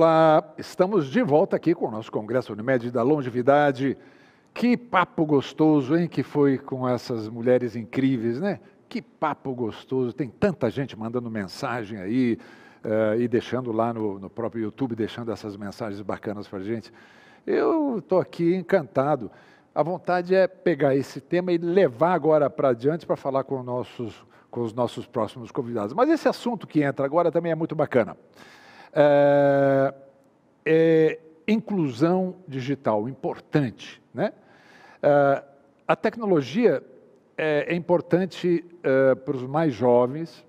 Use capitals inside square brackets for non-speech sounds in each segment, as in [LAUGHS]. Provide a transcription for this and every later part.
Olá, estamos de volta aqui com o nosso Congresso Unimed da Longevidade. Que papo gostoso, hein, que foi com essas mulheres incríveis, né? Que papo gostoso, tem tanta gente mandando mensagem aí uh, e deixando lá no, no, próprio YouTube, deixando essas mensagens bacanas para gente. Eu estou aqui encantado. A vontade é pegar esse tema e levar agora para adiante para falar com, nossos, com os nossos próximos convidados. Mas esse assunto que entra agora também é muito bacana é, é, inclusão digital, importante. Né? É, a tecnologia é, é importante é, para os mais jovens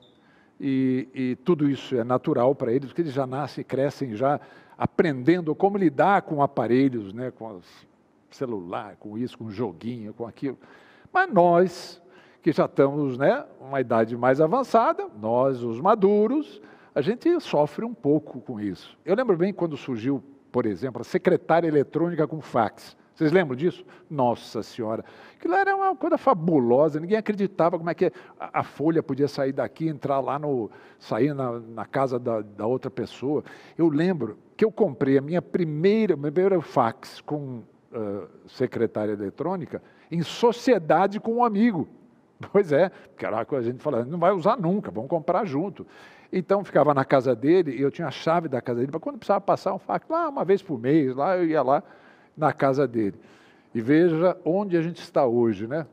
e, e, tudo isso é natural para eles, porque eles já nascem e crescem já aprendendo como lidar com aparelhos, né, com celular, com isso, com joguinho, com aquilo. Mas nós, que já estamos né, uma idade mais avançada, nós, os maduros, a gente sofre um pouco com isso. Eu lembro bem quando surgiu, por exemplo, a secretária eletrônica com fax. Vocês lembram disso? Nossa Senhora. Aquilo era uma coisa fabulosa, ninguém acreditava como é que a, folha podia sair daqui, entrar lá no. sair na, na casa da, da, outra pessoa. Eu lembro que eu comprei a minha primeira, meu primeiro fax com uh, secretária eletrônica em sociedade com um amigo. [LAUGHS] Pois é, porque era a gente falando, não vai usar nunca, vamos comprar junto. Então ficava na casa dele, e eu tinha a chave da casa dele, para quando precisava passar um fax, lá uma vez por mês, lá eu ia lá na casa dele. E veja onde a gente está hoje, né?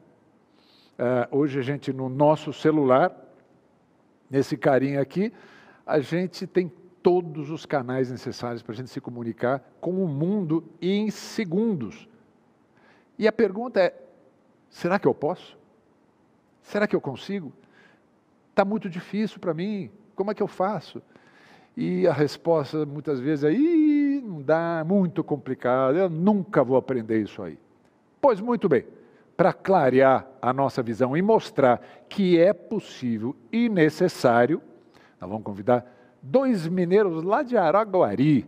É, hoje a gente, no nosso celular, nesse carinha aqui, a gente tem todos os canais necessários para a gente se comunicar com o mundo em segundos. E a pergunta é: será que eu posso? Será que eu consigo? Está muito difícil para mim. Como é que eu faço? E a resposta muitas vezes é: não dá, muito complicado, eu nunca vou aprender isso aí. Pois muito bem, para clarear a nossa visão e mostrar que é possível e necessário, nós vamos convidar dois mineiros lá de Araguari,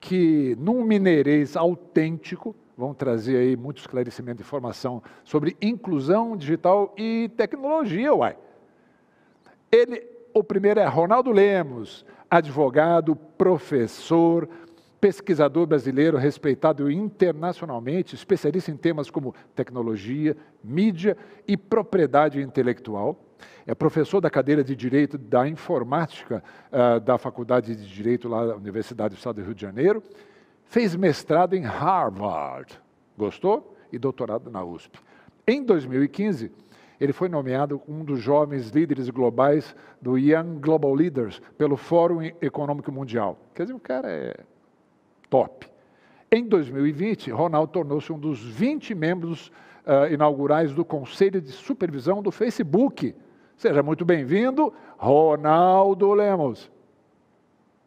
que num mineirês autêntico vão trazer aí muito esclarecimento e informação sobre inclusão digital e tecnologia, uai. Ele o primeiro é Ronaldo Lemos, advogado, professor, pesquisador brasileiro respeitado internacionalmente, especialista em temas como tecnologia, mídia e propriedade intelectual. É professor da cadeira de Direito da Informática uh, da Faculdade de Direito lá da Universidade do Estado do Rio de Janeiro. Fez mestrado em Harvard. Gostou? E doutorado na USP. Em 2015, ele foi nomeado um dos jovens líderes globais do Young Global Leaders pelo Fórum Econômico Mundial. Quer dizer, o cara é top. Em 2020, Ronaldo tornou-se um dos 20 membros uh, inaugurais do Conselho de Supervisão do Facebook. Seja muito bem-vindo, Ronaldo Lemos.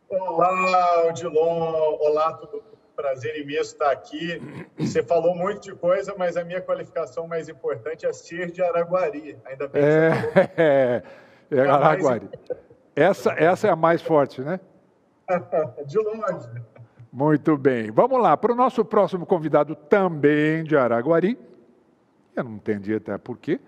Olá, Odilon. Olá, tudo prazer imenso estar aqui. Você falou muito de coisa, mas a minha qualificação mais importante é ser de Araguari. Ainda bem que é, você é, é, Araguari. Essa, essa é a mais forte, né? [LAUGHS] de longe. Muito bem. Vamos lá, para o nosso próximo convidado, também de Araguari. Eu não entendi até por quê.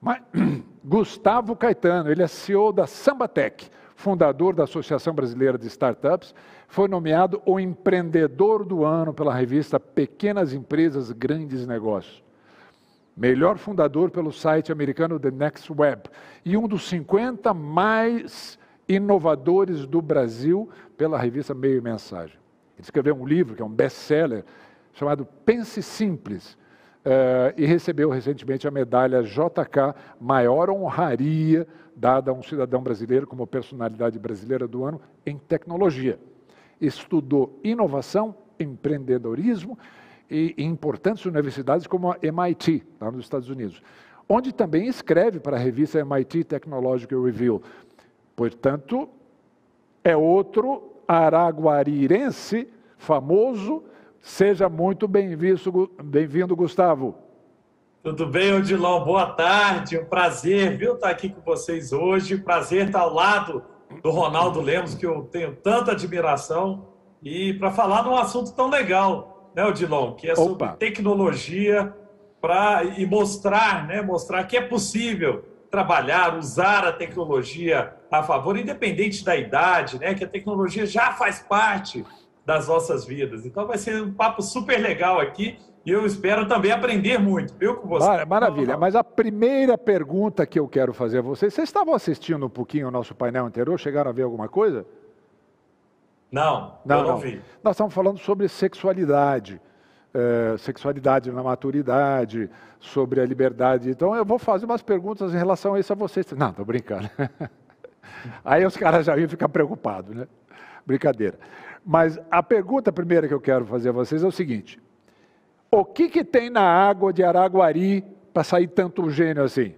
Mas [CLEARS THROAT] Gustavo Caetano, ele é CEO da Sambatec fundador da Associação Brasileira de Startups, foi nomeado o empreendedor do ano pela revista Pequenas Empresas, Grandes Negócios. Melhor fundador pelo site americano The Next Web e um dos 50 mais inovadores do Brasil pela revista Meio e Mensagem. Ele escreveu um livro que é um best-seller chamado Pense Simples, Uh, e recebeu recentemente a medalha JK, maior honraria dada a um cidadão brasileiro como personalidade brasileira do ano em tecnologia. Estudou inovação, empreendedorismo e, em importantes universidades como a MIT, lá nos Estados Unidos, onde também escreve para a revista MIT Technological Review. Portanto, é outro araguarirense famoso Seja muito bem-vindo, bem-vindo, Gustavo. Tudo bem, Odilon? Boa tarde. Um prazer, viu, estar aqui com vocês hoje. Prazer estar ao lado do Ronaldo Lemos, que eu tenho tanta admiração, e para falar de um assunto tão legal, né, Odilon? Que é sobre Opa. tecnologia para e mostrar, né, mostrar que é possível trabalhar, usar a tecnologia a favor, independente da idade, né? Que a tecnologia já faz parte das nossas vidas. Então vai ser um papo super legal aqui e eu espero também aprender muito, viu, com você. Maravilha, mas a primeira pergunta que eu quero fazer a vocês, vocês estavam assistindo um pouquinho o nosso painel anterior, chegaram a ver alguma coisa? Não, não, não. vi. Nós estamos falando sobre sexualidade, é, sexualidade na maturidade, sobre a liberdade. Então eu vou fazer umas perguntas em relação a isso a vocês. Não, estou brincando. [LAUGHS] Aí os caras já iam ficar preocupados, né? Brincadeira. Mas a pergunta primeira que eu quero fazer a vocês é o seguinte: o que, que tem na água de Araguari para sair tanto gênio assim?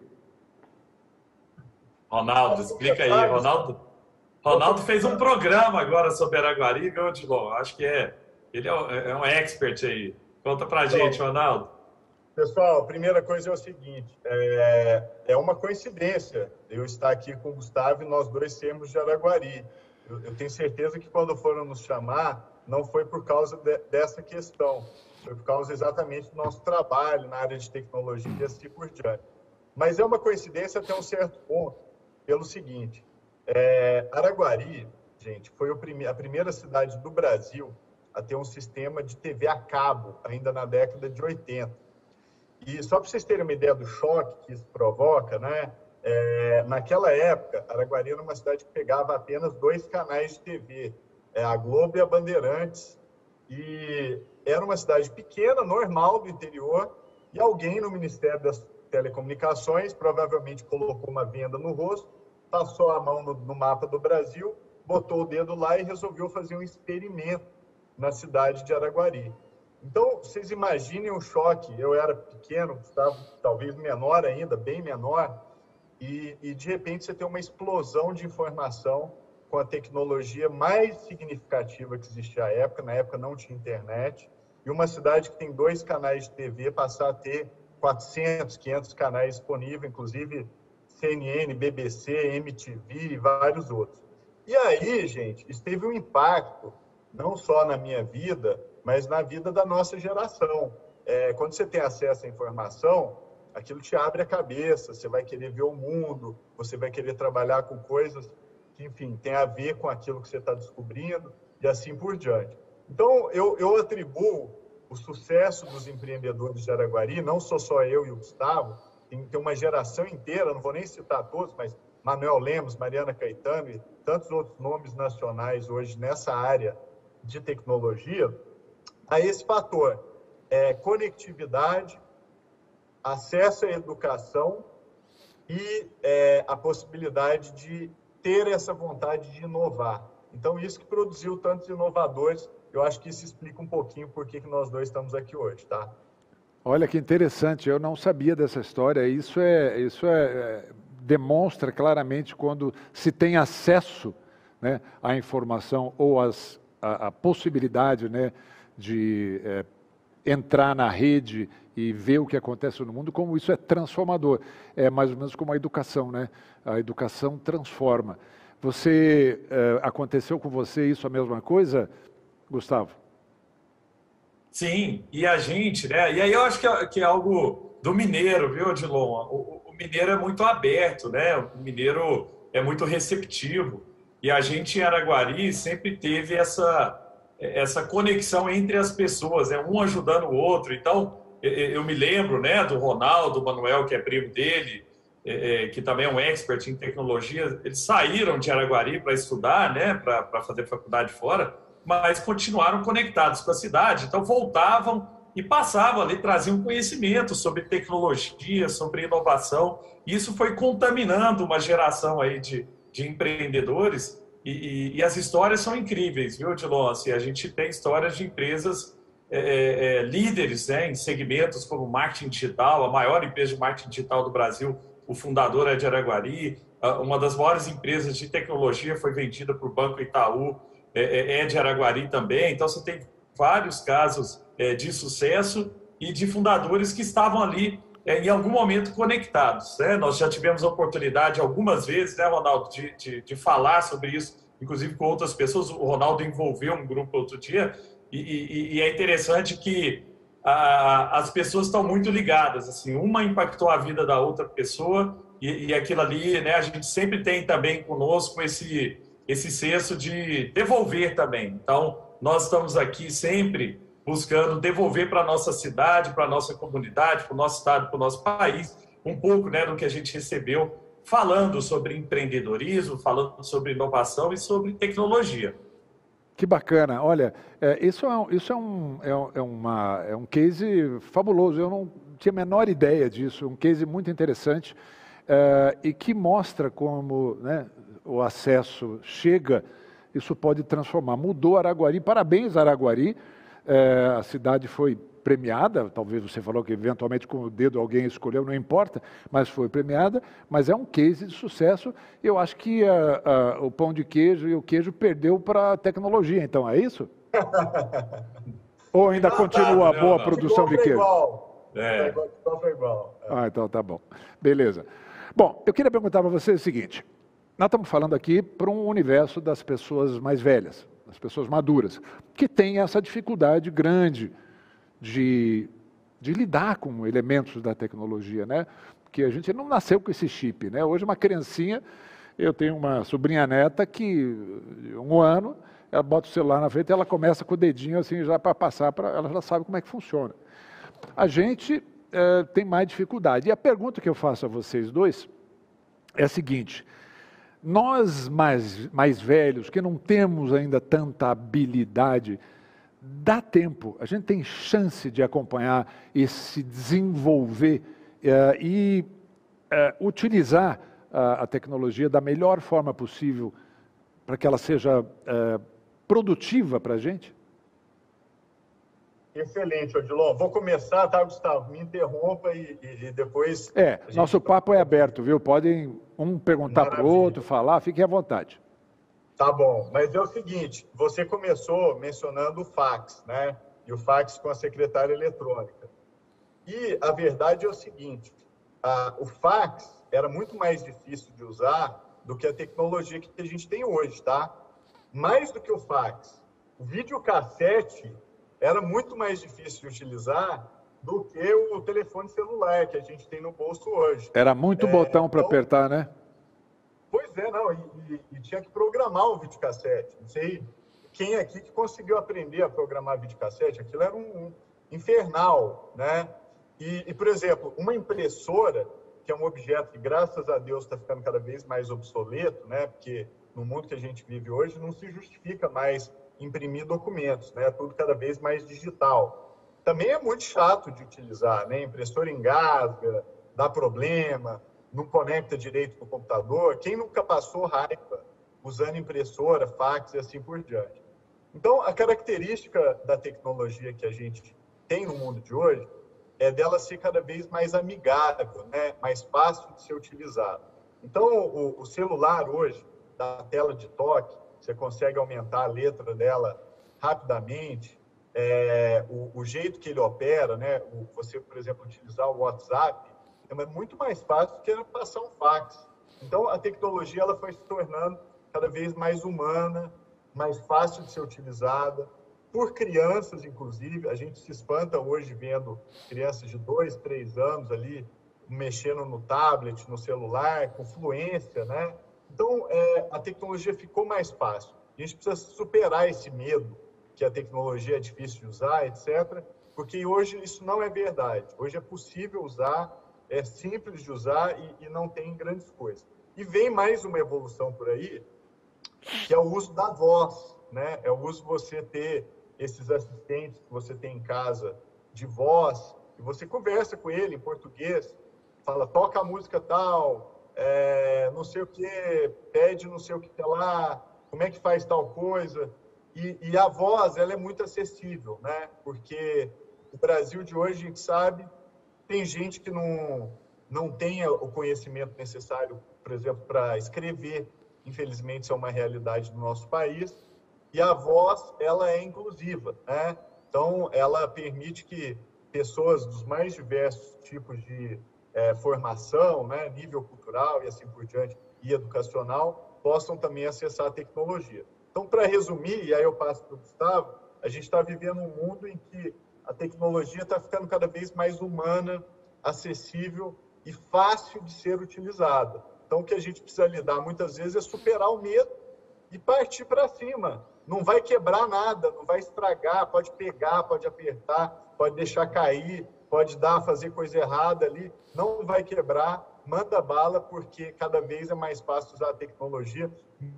Ronaldo, explica aí, Ronaldo. Ronaldo fez um programa agora sobre Araguari, viu, Odilon? Acho que é. Ele é, é um expert aí. Conta pra gente, Ronaldo. Pessoal, a primeira coisa é o seguinte: é, é uma coincidência eu estar aqui com o Gustavo e nós dois sermos de Araguari. Eu, eu tenho certeza que quando foram nos chamar, não foi por causa de, dessa questão, por causa exatamente do nosso trabalho na área de tecnologia e assim por diante. Mas é uma coincidência até um certo ponto, pelo seguinte: é, Araguari, gente, foi prime a primeira cidade do Brasil a ter um sistema de TV a cabo, ainda na década de 80. E só para vocês terem uma ideia do choque que isso provoca, né? É, naquela época, Araguari era uma cidade que pegava apenas dois canais de TV, é, a Globo e a Bandeirantes, e era uma cidade pequena, normal do interior, e alguém no Ministério das Telecomunicações provavelmente colocou uma venda no rosto, passou a mão no, no mapa do Brasil, botou o dedo lá e resolveu fazer um experimento na cidade de Araguari. Então, vocês imaginem o choque. Eu era pequeno, estava talvez menor ainda, bem menor, e, e, de repente você tem uma explosão de informação com a tecnologia mais significativa que existia à época. Na época não tinha internet. E uma cidade que tem dois canais de TV passar a ter 400, 500 canais disponíveis, inclusive CNN, BBC, MTV e vários outros. E aí, gente, isso teve um impacto não só na minha vida, mas na vida da nossa geração. É, quando você tem acesso à informação, aquilo te abre a cabeça, você vai querer ver o mundo, você vai querer trabalhar com coisas que, enfim, tem a ver com aquilo que você está descobrindo e assim por diante. Então, eu, eu atribuo o sucesso dos empreendedores de Araguari, não sou só eu e o Gustavo, tem, tem uma geração inteira, não vou nem citar todos, mas Manuel Lemos, Mariana Caetano e tantos outros nomes nacionais hoje nessa área de tecnologia, a esse fator é, conectividade, acesso à educação e é, a possibilidade de ter essa vontade de inovar. Então, isso que produziu tantos inovadores, eu acho que isso explica um pouquinho por que nós dois estamos aqui hoje, tá? Olha que interessante, eu não sabia dessa história. Isso é, isso é, é demonstra claramente quando se tem acesso né, à informação ou às a, a possibilidade né, de é, entrar na rede e ver o que acontece no mundo, como isso é transformador. É mais ou menos como a educação, né? A educação transforma. Você, é, aconteceu com você isso a mesma coisa, Gustavo? Sim, e a gente, né? E aí eu acho que é, que é algo do mineiro, viu, Odilon? O, o mineiro é muito aberto, né? O mineiro é muito receptivo. E a gente em Araguari sempre teve essa, essa conexão entre as pessoas, né? um ajudando o outro. Então, eu me lembro né, do Ronaldo, Manuel, que é primo dele, é, é, que também é um expert em tecnologia, eles saíram de Araguari para estudar, né, para fazer faculdade fora, mas continuaram conectados com a cidade. Então, voltavam e passavam ali, traziam conhecimento sobre tecnologia, sobre inovação. Isso foi contaminando uma geração aí de, de empreendedores e, e, e, as histórias são incríveis, viu, Dilon? Assim, a gente tem histórias de empresas é, é, é, líderes né, em segmentos como marketing digital, a maior empresa de marketing digital do Brasil, o fundador é de Araguari, uma das maiores empresas de tecnologia foi vendida por Banco Itaú, é, é, é de Araguari também. Então, você tem vários casos é, de sucesso e de fundadores que estavam ali em algum momento conectados. Né? Nós já tivemos a oportunidade algumas vezes, né, Ronaldo, de, de, de, falar sobre isso, inclusive com outras pessoas. O Ronaldo envolveu um grupo outro dia, e, e, e é interessante que a, as pessoas estão muito ligadas. Assim, uma impactou a vida da outra pessoa, e, e aquilo ali, né, a gente sempre tem também conosco esse, esse senso de devolver também. Então, nós estamos aqui sempre buscando devolver para a nossa cidade, para a nossa comunidade, para o nosso estado, para o nosso país, um pouco né, do que a gente recebeu, falando sobre empreendedorismo, falando sobre inovação e sobre tecnologia. Que bacana. Olha, é, isso, é, isso é, um, é, é, uma, é um case fabuloso. Eu não tinha a menor ideia disso. Um case muito interessante é, e que mostra como né, o acesso chega, isso pode transformar. Mudou Araguari. Parabéns, Araguari. É, a cidade foi premiada, talvez você falou que eventualmente com o dedo alguém escolheu, não importa, mas foi premiada, mas é um case de sucesso. Eu acho que a, a, o pão de queijo e o queijo perdeu para a tecnologia, então é isso? [LAUGHS] Ou ainda não, continua tá, a boa não, produção de queijo? Igual. É. É. Ah, então tá bom. Beleza. Bom, eu queria perguntar para você o seguinte: nós estamos falando aqui para um universo das pessoas mais velhas, das pessoas maduras, que tem essa dificuldade grande de, de lidar com elementos da tecnologia, né? Porque a gente não nasceu com esse chip, né? Hoje uma criancinha, eu tenho uma sobrinha neta que um ano, ela bota o celular na frente, e ela começa com o dedinho assim já para passar para, ela já sabe como é que funciona. A gente é, tem mais dificuldade. E a pergunta que eu faço a vocês dois é a seguinte: nós mais, mais velhos, que não temos ainda tanta habilidade dá tempo, a gente tem chance de acompanhar e se desenvolver uh, e uh, utilizar a tecnologia da melhor forma possível para que ela seja produtiva para a gente? Excelente, Odilon. Vou começar, tá, Gustavo? Me interrompa e, e depois. É, nosso papo é aberto, viu? Podem um perguntar para o outro, falar, fiquem à vontade. Tá bom, mas é o seguinte, você começou mencionando o fax, né? E o fax com a secretária eletrônica. E a verdade é o seguinte, a, o fax era muito mais difícil de usar do que a tecnologia que a gente tem hoje, tá? Mais do que o fax, o videocassete era muito mais difícil de utilizar do que o telefone celular que a gente tem no bolso hoje. Era muito é, botão para então, apertar, né? Pois é, não, e, e, e tinha que programar o videocassete. Não sei quem aqui que conseguiu aprender a programar videocassete, aquilo era um, um infernal, né? E, e, por exemplo, uma impressora, que é um objeto que, graças a Deus, está ficando cada vez mais obsoleto, né? Porque no mundo que a gente vive hoje não se justifica mais imprimir documentos, né? Tudo cada vez mais digital. Também é muito chato de utilizar, né? Impressora engasga, dá problema, não conecta direito com o computador. Quem nunca passou raiva usando impressora, fax e assim por diante? Então, a característica da tecnologia que a gente tem no mundo de hoje é dela ser cada vez mais amigável, né? mais fácil de ser utilizada. Então, o, o celular hoje, da tela de toque, você consegue aumentar a letra dela rapidamente, é, o, o, jeito que ele opera, né? O, você, por exemplo, utilizar o WhatsApp, é muito mais fácil do que passar um fax. Então, a tecnologia ela foi se tornando cada vez mais humana, mais fácil de ser utilizada, por crianças, inclusive. A gente se espanta hoje vendo crianças de dois, três anos ali mexendo no tablet, no celular, com fluência, né? Então, é, a tecnologia ficou mais fácil. A gente precisa superar esse medo que a tecnologia é difícil de usar, etc., porque hoje isso não é verdade. Hoje é possível usar é simples de usar e, e não tem grandes coisas. E vem mais uma evolução por aí, que é o uso da voz, né? É o uso você ter esses assistentes que você tem em casa de voz, e você conversa com ele em português, fala, toca a música tal, é, não sei o que, pede não sei o que lá, como é que faz tal coisa. E, e, a voz, ela é muito acessível, né? Porque o Brasil de hoje, a gente sabe, tem gente que não, não tem o conhecimento necessário, por exemplo, para escrever. Infelizmente, isso é uma realidade do nosso país. E a voz, ela é inclusiva, né? Então, ela permite que pessoas dos mais diversos tipos de é, formação, né, nível cultural e assim por diante, e educacional, possam também acessar a tecnologia. Então, para resumir, e aí eu passo para o Gustavo, a gente está vivendo um mundo em que a tecnologia está ficando cada vez mais humana, acessível e fácil de ser utilizada. Então, o que a gente precisa lidar muitas vezes é superar o medo e partir para cima. Não vai quebrar nada, não vai estragar, pode pegar, pode apertar, pode deixar cair, pode dar, fazer coisa errada ali, não vai quebrar, manda bala, porque cada vez é mais fácil usar a tecnologia,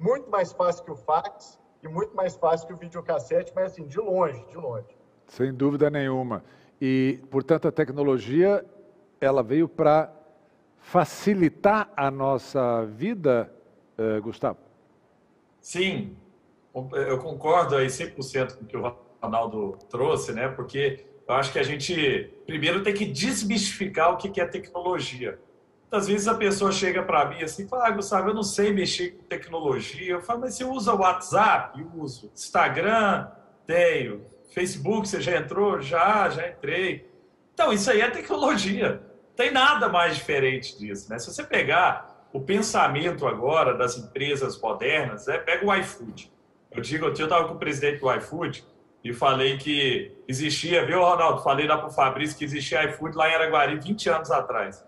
muito mais fácil que o fax e muito mais fácil que o videocassete, mas assim, de longe, de longe. Sem dúvida nenhuma. E, portanto, a tecnologia, ela veio para facilitar a nossa vida, eh, Gustavo? Sim, eu concordo aí 100% com o que o Ronaldo trouxe, né? Porque eu acho que a gente primeiro tem que desmistificar o que é tecnologia. Muitas vezes a pessoa chega para mim assim e fala, ah, Gustavo, eu não sei mexer com tecnologia. Eu falo, mas você usa o WhatsApp? Eu uso. Instagram? Tenho. Facebook, você já entrou? Já, já entrei. Então, isso aí é tecnologia. Não tem nada mais diferente disso, né? Se você pegar o pensamento agora das empresas modernas, é, pega o iFood. Eu digo, eu estava com o presidente do iFood, e falei que existia, viu, Ronaldo? Falei lá para o Fabrício que existia iFood lá em Araguari 20 anos atrás.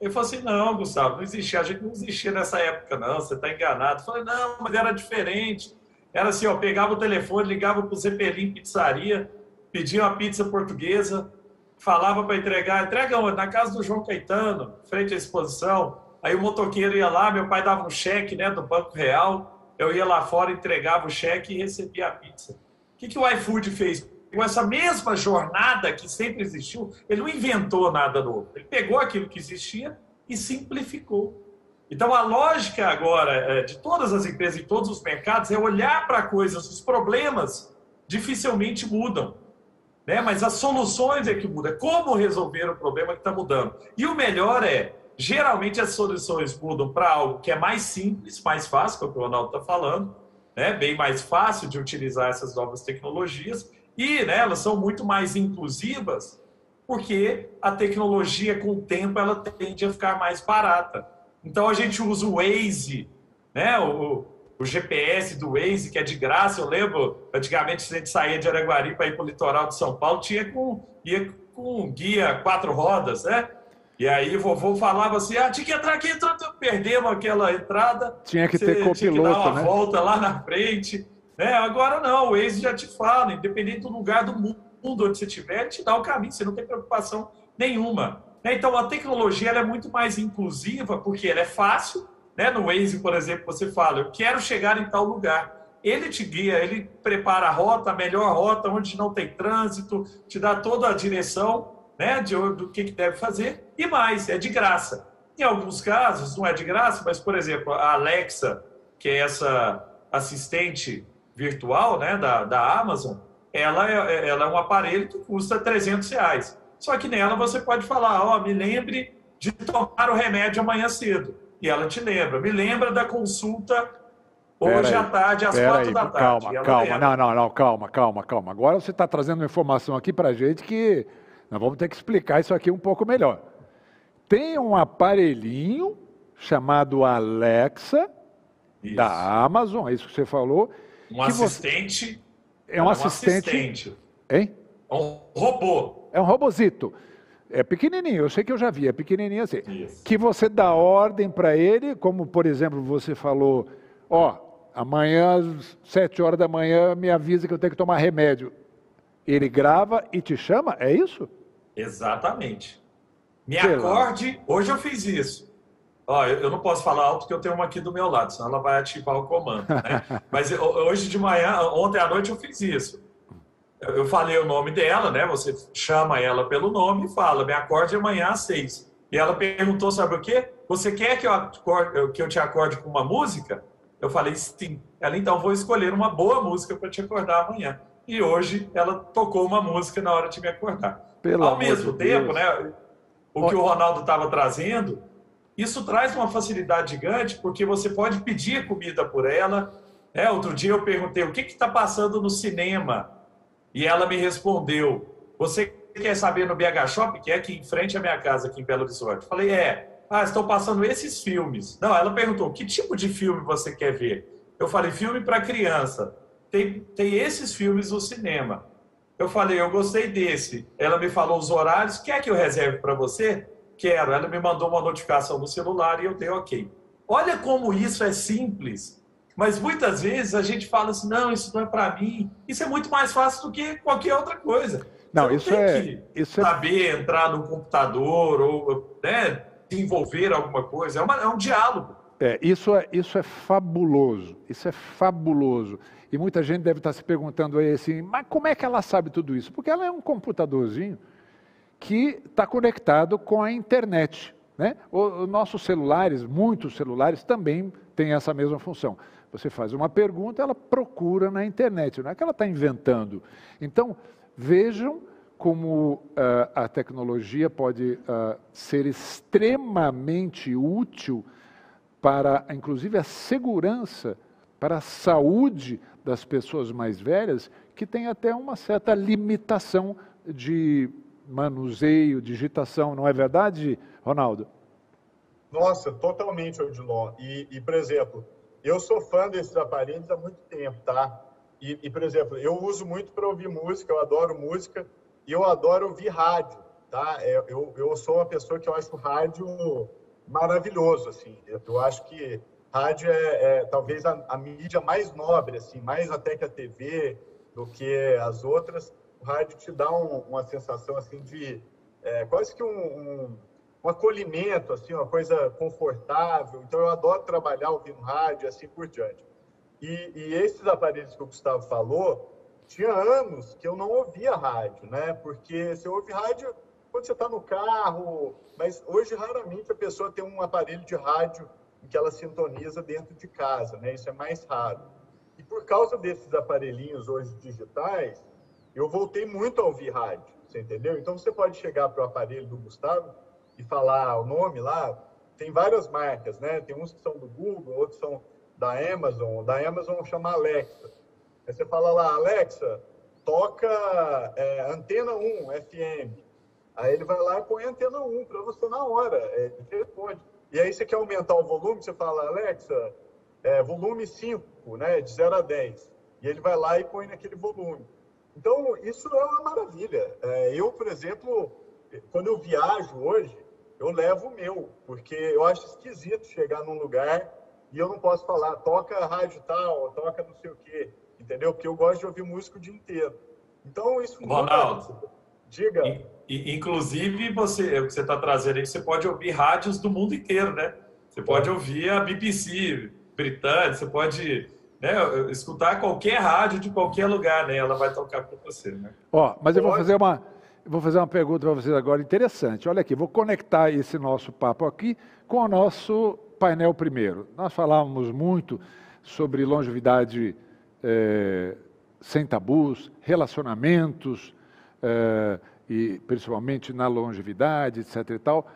Ele falou assim: não, Gustavo, não existia, a gente não existia nessa época, não, você está enganado. Eu falei: não, mas era diferente. Era assim: ó, pegava o telefone, ligava para o Zeppelin Pizzaria, pedia uma pizza portuguesa, falava para entregar, entrega onde? Na casa do João Caetano, frente à exposição. Aí o motoqueiro ia lá, meu pai dava um cheque né, do Banco Real, eu ia lá fora, entregava o cheque e recebia a pizza. O que, que o iFood fez? Com essa mesma jornada que sempre existiu, ele não inventou nada novo. Ele pegou aquilo que existia e simplificou. Então, a lógica agora é, de todas as empresas, em todos os mercados, é olhar para coisas, os problemas dificilmente mudam. Né? Mas as soluções é que mudam. Como resolver o problema que está mudando. E o melhor é, geralmente as soluções mudam para algo que é mais simples, mais fácil, que é o que o Ronaldo está falando, né, bem mais fácil de utilizar essas novas tecnologias e né, elas são muito mais inclusivas porque a tecnologia com o tempo ela tende a ficar mais barata. Então a gente usa o Waze, né, o, o GPS do Waze que é de graça. Eu lembro antigamente a gente saía de Araguari para ir para o litoral de São Paulo tinha com ia com guia quatro rodas, né? E aí o vovô falava assim, ah, tinha que entrar aqui, perdemos aquela entrada. Tinha que ter copiloto, tinha que dar uma né? volta lá na frente. Né? Agora não, o Waze já te fala, independente do lugar do mundo onde você estiver, te dá o caminho, você não tem preocupação nenhuma. Né? Então a tecnologia é muito mais inclusiva, porque ela é fácil. Né? No Waze, por exemplo, você fala, eu quero chegar em tal lugar. Ele te guia, ele prepara a rota, a melhor rota, onde não tem trânsito, te dá toda a direção né, de, do que, que deve fazer, e mais, é de graça. Em alguns casos, não é de graça, mas, por exemplo, a Alexa, que é essa assistente virtual né, da, da Amazon, ela é, ela é um aparelho que custa 300 reais. Só que nela você pode falar, ó, oh, me lembre de tomar o remédio amanhã cedo. E ela te lembra. Me lembra da consulta hoje à tarde, às quatro aí, da tarde. Calma, calma. Não, não, não, calma, calma, calma. Agora você está trazendo uma informação aqui para gente que nós vamos ter que explicar isso aqui um pouco melhor. Tem um aparelhinho chamado Alexa isso. da Amazon, é isso que você falou. Um assistente. Você... É um, assistente. assistente. Hein? É um robô. É um robozito. É pequenininho, eu sei que eu já vi, é pequenininho assim. Isso. Que você dá ordem para ele, como por exemplo você falou, ó, amanhã às sete horas da manhã me avisa que eu tenho que tomar remédio. Ele grava e te chama? É isso? Exatamente. Me acorde, hoje eu fiz isso. Ó, eu não posso falar alto porque eu tenho uma aqui do meu lado, senão ela vai ativar o comando. Né? [LAUGHS] Mas hoje de manhã, ontem à noite eu fiz isso. Eu falei o nome dela, né? Você chama ela pelo nome e fala, me acorde amanhã às seis. E ela perguntou, sabe o quê? Você quer que eu, acorde, que eu te acorde com uma música? Eu falei, sim. Ela, então, vou escolher uma boa música para te acordar amanhã e hoje ela tocou uma música na hora de me acordar. Pelo Ao mesmo de tempo, né, o que o Ronaldo estava trazendo, isso traz uma facilidade gigante, porque você pode pedir comida por ela. Né? Outro dia eu perguntei o que está passando no cinema, e ela me respondeu: Você quer saber no BH Shop, que é aqui em frente à minha casa, aqui em Belo Horizonte? Falei: É. Ah, estão passando esses filmes. Não, ela perguntou: Que tipo de filme você quer ver? Eu falei: Filme para criança tem, tem esses filmes no cinema. Eu falei, eu gostei desse. Ela me falou os horários, quer que eu reserve para você? Quero. Ela me mandou uma notificação no celular e eu dei ok. Olha como isso é simples. Mas muitas vezes a gente fala assim, não, isso não é para mim. Isso é muito mais fácil do que qualquer outra coisa. Não, não isso é. Isso é saber entrar no computador ou né, desenvolver alguma coisa. É, uma, é um diálogo. É, isso é, isso é fabuloso. Isso é fabuloso. E muita gente deve estar se perguntando aí assim, mas como é que ela sabe tudo isso? Porque ela é um computadorzinho que está conectado com a internet. Né? Os nossos celulares, muitos celulares, também têm essa mesma função. Você faz uma pergunta, ela procura na internet, não é que ela está inventando. Então, vejam como uh, a tecnologia pode uh, ser extremamente útil para, inclusive, a segurança, para a saúde das pessoas mais velhas, que tem até uma certa limitação de manuseio, digitação, não é verdade, Ronaldo? Nossa, totalmente, Odilon. E, e, por exemplo, eu sou fã desses aparelhos há muito tempo, tá? E, e por exemplo, eu uso muito para ouvir música, eu adoro música e eu adoro ouvir rádio, tá? É, eu, eu sou uma pessoa que eu acho rádio maravilhoso, assim. Eu, acho que rádio é, é talvez a, a, mídia mais nobre, assim, mais até que a TV, do que as outras. Rádio te dá um, uma sensação, assim, de é, quase que um, um um acolhimento, assim, uma coisa confortável. Então, eu adoro trabalhar ouvindo rádio, assim por diante. E, e esses aparelhos que o Gustavo falou, tinha anos que eu não ouvia rádio, né? Porque você ouve rádio quando você está no carro, mas hoje raramente a pessoa tem um aparelho de rádio que ela sintoniza dentro de casa, né? Isso é mais raro. E por causa desses aparelhinhos hoje digitais, eu voltei muito a ouvir rádio, você entendeu? Então você pode chegar para o aparelho do Gustavo e falar o nome lá, tem várias marcas, né? Tem uns que são do Google, outros são da Amazon. Da Amazon chama Alexa. Aí você fala lá, Alexa, toca é, antena 1 FM. Aí ele vai lá e põe antena 1 para você na hora. É, ele responde. E aí você quer aumentar o volume, você fala, Alexa, é, volume 5, né? De 0 a 10. E ele vai lá e põe naquele volume. Então, isso é uma maravilha. É, eu, por exemplo, quando eu viajo hoje, eu levo o meu, porque eu acho esquisito chegar num lugar e eu não posso falar, toca rádio tal, toca não sei o quê, entendeu? Porque eu gosto de ouvir música o dia inteiro. Então, isso... Ronaldo, nunca... diga. inclusive, você, o que você está trazendo aí, você pode ouvir rádios do mundo inteiro, né? Você pode ouvir a BBC britânica, você pode né, escutar qualquer rádio de qualquer lugar, né? Ela vai tocar para você, né? Ó, mas eu vou fazer uma vou fazer uma pergunta para vocês agora interessante. Olha aqui, vou conectar esse nosso papo aqui com o nosso painel primeiro. Nós falávamos muito sobre longevidade é, sem tabus, relacionamentos, é, e principalmente na longevidade, etc. e tal.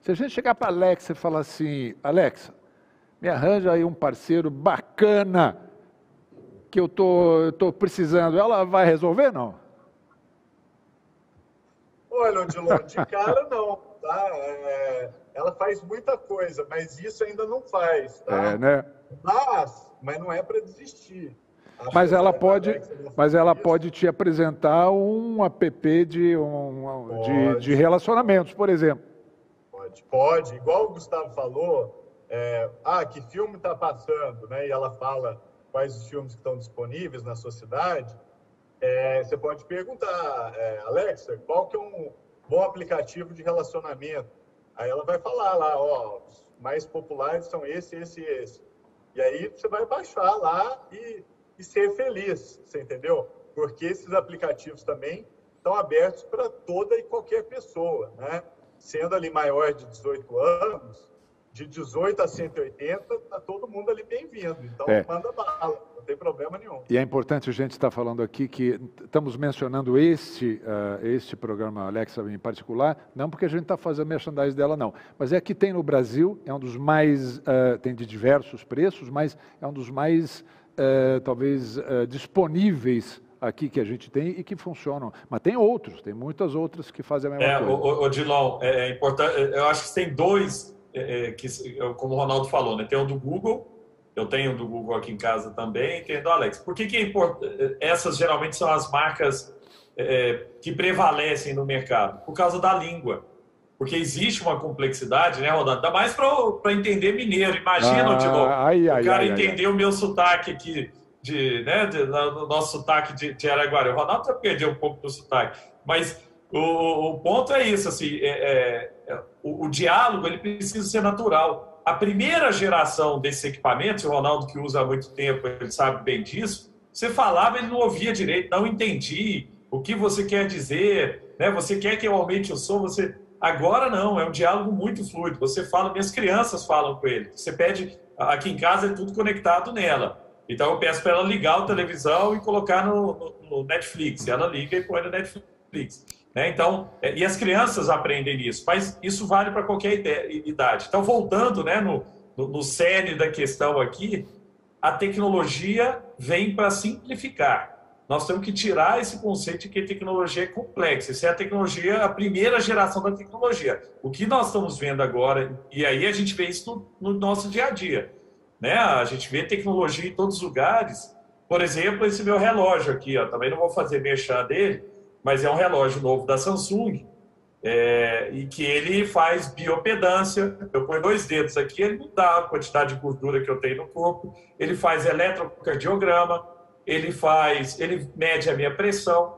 Se a gente chegar para a Alexa e falar assim, Alexa, me arranja aí um parceiro bacana que eu tô, tô precisando, ela vai resolver, não? Olha, Odilon, de cara não, tá? É, ela faz muita coisa, mas isso ainda não faz, tá? É, né? Mas, mas não é para desistir. Acho mas ela pode, mas ela isso. pode te apresentar um app de, um, de, de, relacionamentos, por exemplo. Pode, pode. Igual o Gustavo falou, é, ah, que filme está passando, né? E ela fala quais os filmes que estão disponíveis na sua cidade é, você pode perguntar, é, Alexa, qual que é um bom aplicativo de relacionamento? Aí ela vai falar lá, ó, os mais populares são esse, esse e esse. E aí você vai baixar lá e, e ser feliz, você entendeu? Porque esses aplicativos também estão abertos para toda e qualquer pessoa, né? Sendo ali maior de 18 anos, de 18 a 180, está todo mundo ali bem-vindo. Então, é. manda bala, não tem problema nenhum. E é importante a gente estar falando aqui que estamos mencionando este, uh, este programa Alexa em particular, não porque a gente está fazendo merchandising dela, não. Mas é que tem no Brasil, é um dos mais, uh, tem de diversos preços, mas é um dos mais, uh, talvez, disponíveis aqui que a gente tem e que funcionam. Mas tem outros, tem muitas outras que fazem a mesma é, coisa. O, o Dilon, é, é importante, eu acho que tem dois é, é, que, como o Ronaldo falou, né? tem o do Google, eu tenho do Google aqui em casa também, tem do Alex. Por que, que é? Essas geralmente são as marcas é, que prevalecem no mercado? Por causa da língua. porque existe uma complexidade, né, Rodando? Ainda mais para entender mineiro. Imagina, ah, ai, ai, o cara ai, entender o meu sotaque aqui, de, né, de, do nosso sotaque de, de Araguari. O Ronaldo já perdeu um pouco do sotaque, mas o, o ponto é isso, assim, é, é, é, o, o, diálogo ele precisa ser natural. A primeira geração desses equipamentos, o Ronaldo que usa há muito tempo, ele sabe bem disso, você falava, ele não ouvia direito, não entendi o que você quer dizer, né? Você quer que eu aumente o som, você... Agora não, é um diálogo muito fluido. Você fala, minhas crianças falam com ele. Você pede, aqui em casa é tudo conectado nela. Então eu peço para ela ligar a televisão e colocar no, no, no Netflix. Ela liga e põe no Netflix. Né? Então, é, e as crianças aprendem isso, mas isso vale para qualquer idade. Então, voltando né, no, no, no cerne da questão aqui, a tecnologia vem para simplificar. Nós temos que tirar esse conceito de que tecnologia é complexa. Isso é a tecnologia, a primeira geração da tecnologia. O que nós estamos vendo agora, e aí a gente vê isso no, no nosso dia a dia. Né? A gente vê tecnologia em todos os lugares. Por exemplo, esse meu relógio aqui, ó, também não vou fazer mexer dele, mas é um relógio novo da Samsung é, e que ele faz biopedância. Eu ponho dois dedos aqui, ele não dá a quantidade de gordura que eu tenho no corpo. Ele faz eletrocardiograma, ele faz, ele mede a minha pressão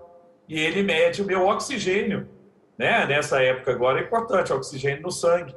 e ele mede o meu oxigênio. Né? Nessa época agora é importante, oxigênio no sangue.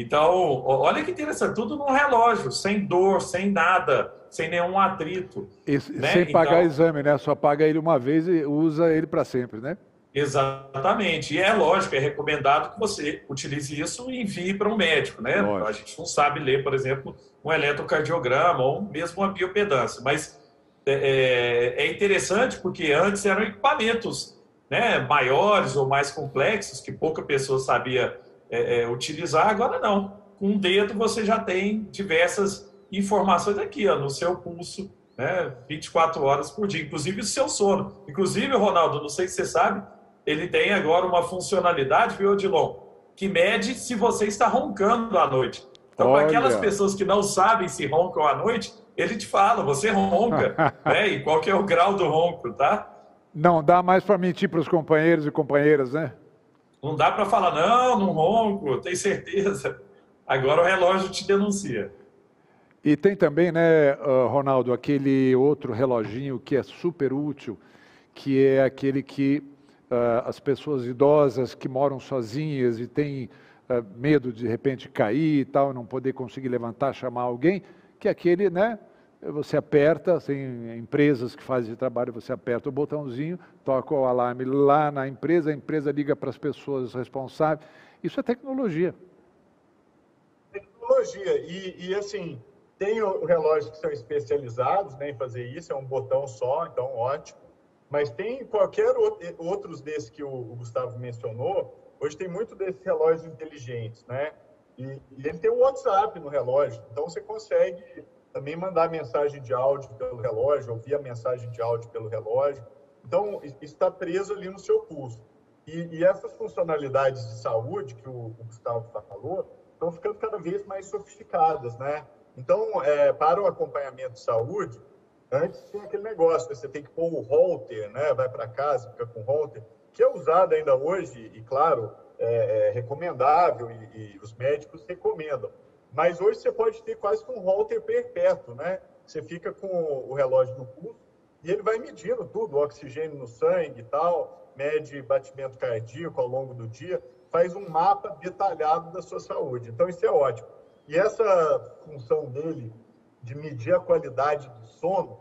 Então, olha que interessante, tudo num relógio, sem dor, sem nada, sem nenhum atrito. Isso, né? Sem pagar então, exame, né? Só paga ele uma vez e usa ele para sempre, né? Exatamente. E é lógico, é recomendado que você utilize isso e envie para um médico, né? Lógico. A gente não sabe ler, por exemplo, um eletrocardiograma ou mesmo uma biopedância, mas é, é, é interessante porque antes eram equipamentos né, maiores ou mais complexos que pouca pessoa sabia é, é, utilizar, agora não. Com um dedo você já tem diversas informações aqui, ó, no seu pulso, né, 24 horas por dia, inclusive o seu sono. Inclusive, Ronaldo, não sei se você sabe, ele tem agora uma funcionalidade, viu, Odilon, que mede se você está roncando à noite. Então, para aquelas pessoas que não sabem se roncam à noite, ele te fala, você ronca, [LAUGHS] né? E qual que é o grau do ronco, tá? Não dá mais para mentir para os companheiros e companheiras, né? Não dá para falar, não, não ronco, tem certeza. Agora o relógio te denuncia. E tem também, né, ah, Ronaldo, aquele outro reloginho que é super útil, que é aquele que uh, as pessoas idosas que moram sozinhas e têm uh, medo de, de repente cair e tal, não poder conseguir levantar, chamar alguém, que é aquele, né, você aperta, tem empresas que fazem trabalho, você aperta o botãozinho, toca o alarme lá na empresa, a empresa liga para as pessoas responsáveis. Isso é tecnologia. Tecnologia. E, e assim, tem relógios que são especializados né, em fazer isso, é um botão só, então ótimo. Mas tem qualquer outro, outros desses que o, Gustavo mencionou, hoje tem muito desses relógios inteligentes, né? E, e ele tem o WhatsApp no relógio, então você consegue também mandar mensagem de áudio pelo relógio, ouvir a mensagem de áudio pelo relógio. Então, está preso ali no seu pulso. E, e essas funcionalidades de saúde que o, o, Gustavo falou estão ficando cada vez mais sofisticadas, né? Então, é, para o acompanhamento de saúde, antes tinha aquele negócio, você tem que pôr o holter, né? Vai para casa, fica com o holter, que é usado ainda hoje, e claro, é, é recomendável, e, e os médicos recomendam. Mas hoje você pode ter quase que um holter perpétuo, né? Você fica com o relógio no pulso e ele vai medindo tudo, oxigênio no sangue e tal, mede batimento cardíaco ao longo do dia, faz um mapa detalhado da sua saúde. Então isso é ótimo. E essa função dele de medir a qualidade do sono,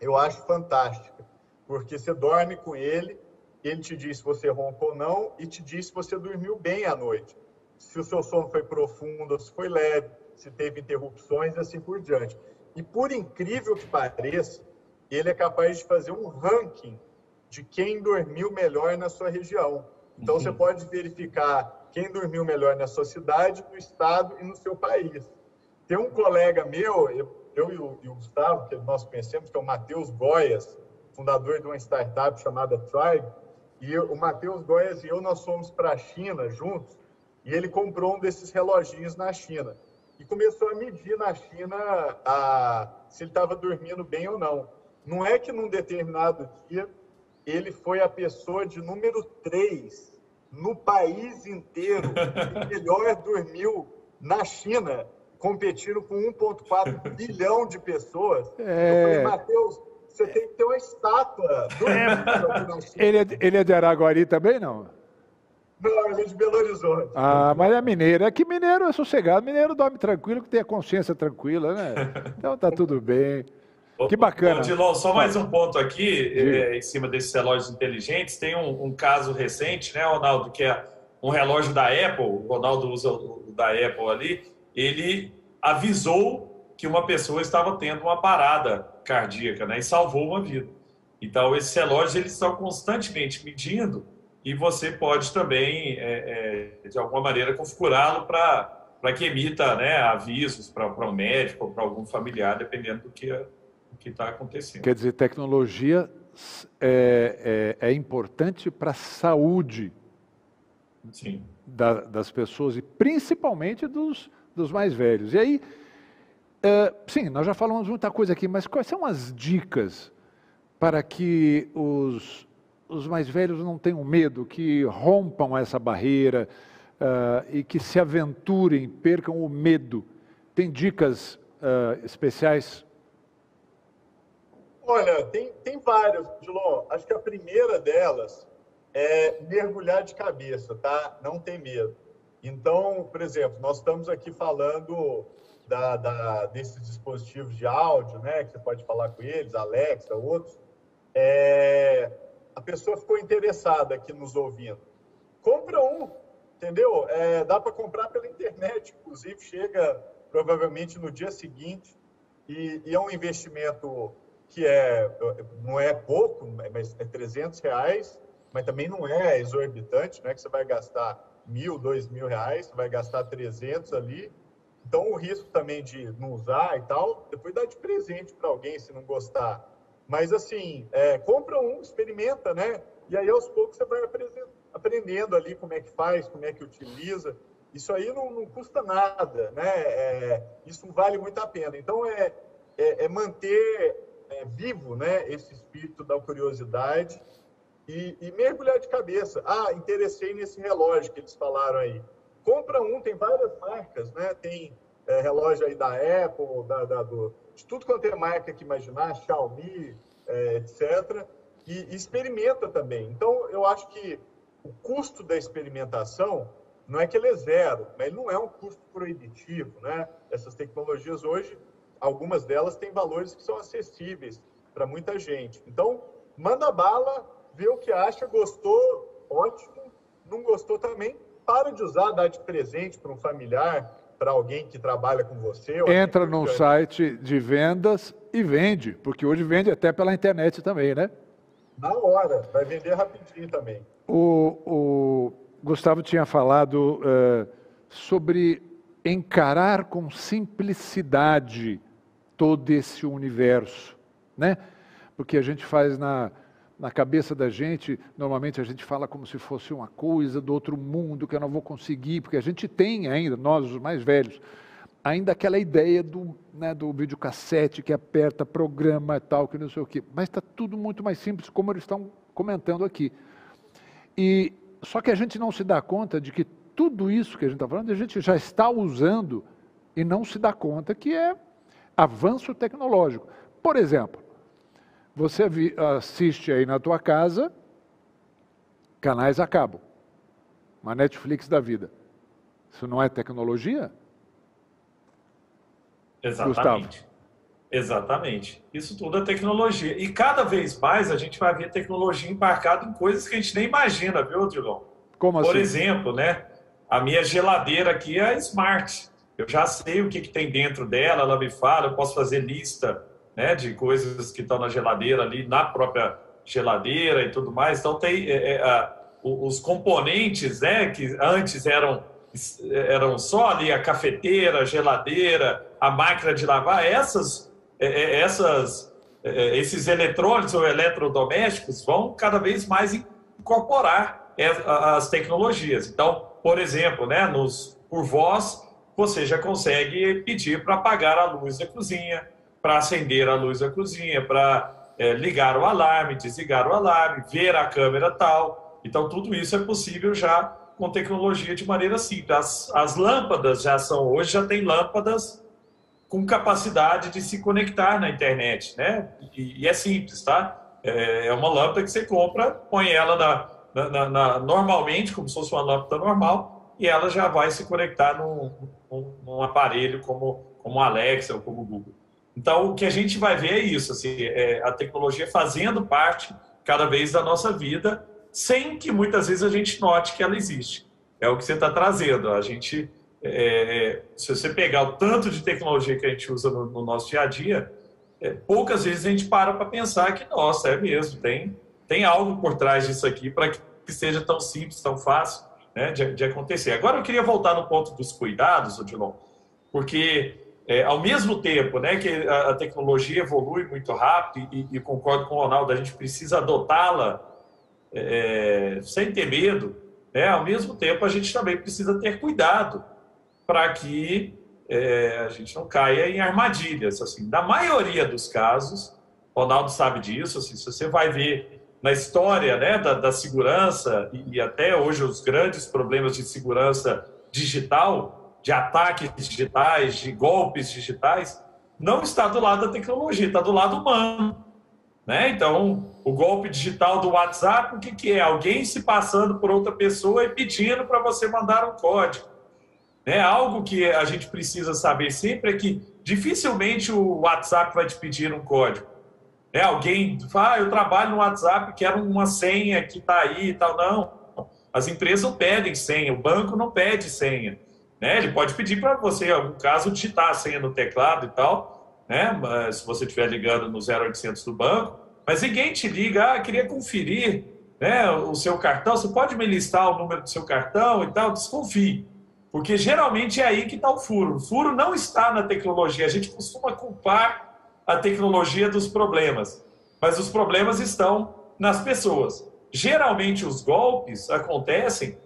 eu acho fantástica, porque você dorme com ele, ele te diz se você ronca ou não e te diz se você dormiu bem à noite se o seu sono foi profundo, se foi leve, se teve interrupções e assim por diante. E por incrível que pareça, ele é capaz de fazer um ranking de quem dormiu melhor na sua região. Então uhum. você pode verificar quem dormiu melhor na sua cidade, no estado e no seu país. Tem um colega meu, eu, eu e, o, e, o, Gustavo, que nós conhecemos, que é o Matheus Goias, fundador de uma startup chamada Tribe, e o Matheus Goias e eu nós fomos para a China juntos e ele comprou um desses reloginhos na China e começou a medir na China a, se ele estava dormindo bem ou não. Não é que num determinado dia ele foi a pessoa de número 3 no país inteiro e [LAUGHS] melhor dormiu na China, competindo com 1,4 [LAUGHS] bilhão de pessoas. É... Eu falei, Matheus, você tem que ter uma estátua do é... ele, é, ele é de Araguari também, não? Não, ele é de Belo Horizonte. Ah, mas é mineiro. É que mineiro é sossegado. Mineiro dorme tranquilo, que tem a consciência tranquila, né? [LAUGHS] Então tá tudo bem. Que bacana. Dilon, só mais um ponto aqui, é, em cima desses relógios inteligentes. Tem um, um, caso recente, né, Ronaldo, que é um relógio da Apple, o Ronaldo usa o da Apple ali, ele avisou que uma pessoa estava tendo uma parada cardíaca, né, e salvou uma vida. Então, esses relógios, eles estão constantemente medindo e você pode também, é, é, de alguma maneira, configurá-lo para que emita né, avisos para um médico ou para algum familiar, dependendo do que está acontecendo. Quer dizer, tecnologia é, é, é importante para a saúde da, das pessoas e principalmente dos, dos mais velhos. E aí, é, sim, nós já falamos muita coisa aqui, mas quais são as dicas para que os os mais velhos não tenham medo, que rompam essa barreira uh, e que se aventurem, percam o medo. Tem dicas uh, especiais? Olha, tem, tem várias, Dilon. Acho que a primeira delas é mergulhar de cabeça, tá? Não tem medo. Então, por exemplo, nós estamos aqui falando da, da, desses dispositivos de áudio, né? Que você pode falar com eles, Alexa, outros. É, a pessoa ficou interessada aqui nos ouvindo. Compra um, entendeu? É, dá para comprar pela internet, inclusive chega provavelmente no dia seguinte e, e, é um investimento que é não é pouco, mas é 300 reais, mas também não é exorbitante, não é que você vai gastar mil, dois mil reais, você vai gastar 300 ali. Então o risco também de não usar e tal, depois dá de presente para alguém se não gostar mas, assim, é, compra um, experimenta, né? E aí, aos poucos, você vai aprendendo ali como é que faz, como é que utiliza. Isso aí não, não custa nada, né? É, isso vale muito a pena. Então, é, é, é manter é, vivo né, esse espírito da curiosidade e, e, mergulhar de cabeça. Ah, interessei nesse relógio que eles falaram aí. Compra um, tem várias marcas, né? Tem é, relógio aí da Apple, da, da do, de tudo quanto é marca que imaginar, Xiaomi, é, etc. E, e experimenta também. Então, eu acho que o custo da experimentação não é que ele é zero, mas ele não é um custo proibitivo, né? Essas tecnologias hoje, algumas delas têm valores que são acessíveis para muita gente. Então, manda bala, vê o que acha, gostou, ótimo, não gostou também, para de usar, dá de presente para um familiar, para alguém que trabalha com você. Entra num site de vendas e vende, porque hoje vende até pela internet também, né? Na hora, vai vender rapidinho também. O, o Gustavo tinha falado uh, sobre encarar com simplicidade todo esse universo, né? Porque a gente faz na, na cabeça da gente, normalmente a gente fala como se fosse uma coisa do outro mundo que eu não vou conseguir, porque a gente tem ainda, nós os mais velhos, ainda aquela ideia do, né, do videocassete que aperta, programa e tal, que não sei o quê. Mas está tudo muito mais simples, como eles estão comentando aqui. E só que a gente não se dá conta de que tudo isso que a gente está falando, a gente já está usando e não se dá conta que é avanço tecnológico. Por exemplo, você assiste aí na tua casa canais a cabo, uma Netflix da vida. Isso não é tecnologia? Exatamente. Gustavo. Exatamente. Isso tudo é tecnologia. E cada vez mais a gente vai ver tecnologia embarcada em coisas que a gente nem imagina, viu, Dilon? Como assim? Por exemplo, né? A minha geladeira aqui é smart. Eu já sei o que, que tem dentro dela, ela me fala, eu posso fazer lista né, de coisas que estão na geladeira ali, na própria geladeira e tudo mais. Então, tem é, é, os componentes né, que antes eram, eram só ali a cafeteira, a geladeira, a máquina de lavar, essas, é, é essas, é, esses eletrônicos ou eletrodomésticos vão cada vez mais incorporar as tecnologias. Então, por exemplo, né, nos, por voz, você já consegue pedir para apagar a luz da cozinha, para acender a luz da cozinha, para é, ligar o alarme, desligar o alarme, ver a câmera tal. Então, tudo isso é possível já com tecnologia de maneira simples. As, as lâmpadas já são, hoje já tem lâmpadas com capacidade de se conectar na internet, né? E, e é simples, tá? É, é uma lâmpada que você compra, põe ela na, na, na, normalmente, como se fosse uma lâmpada normal, e ela já vai se conectar num, num, num aparelho como, como Alexa ou como Google. Então, o que a gente vai ver é isso, assim, é a tecnologia fazendo parte cada vez da nossa vida, sem que muitas vezes a gente note que ela existe. É o que você está trazendo. A gente, é, é, se você pegar o tanto de tecnologia que a gente usa no, no nosso dia a dia, é, poucas vezes a gente para para pensar que, nossa, é mesmo, tem, tem algo por trás disso aqui para que, que seja tão simples, tão fácil né, de, de, acontecer. Agora eu queria voltar no ponto dos cuidados, Odilon, porque é, ao mesmo tempo né, que a, a, tecnologia evolui muito rápido, e, e, concordo com o Ronaldo, a gente precisa adotá-la é, sem ter medo, né, ao mesmo tempo a gente também precisa ter cuidado para que é, a gente não caia em armadilhas. Assim, na maioria dos casos, Ronaldo sabe disso, assim, se você vai ver na história né, da, da segurança e, e, até hoje os grandes problemas de segurança digital, de ataques digitais, de golpes digitais, não está do lado da tecnologia, está do lado humano. Né? Então, o golpe digital do WhatsApp, o que, que é? Alguém se passando por outra pessoa e pedindo para você mandar um código. Né? Algo que a gente precisa saber sempre é que dificilmente o WhatsApp vai te pedir um código. É, alguém fala, ah, eu trabalho no WhatsApp, quero uma senha que está aí e tal. Não, as empresas não pedem senha, o banco não pede senha. Né? Ele pode pedir para você, em algum caso, digitar a senha no teclado e tal, né? se você estiver ligando no 0800 do banco. Mas ninguém te liga, ah, queria conferir né, o seu cartão, você pode me listar o número do seu cartão e tal? Desconfie. Porque geralmente é aí que está o furo. O furo não está na tecnologia. A gente costuma culpar a tecnologia dos problemas, mas os problemas estão nas pessoas. Geralmente os golpes acontecem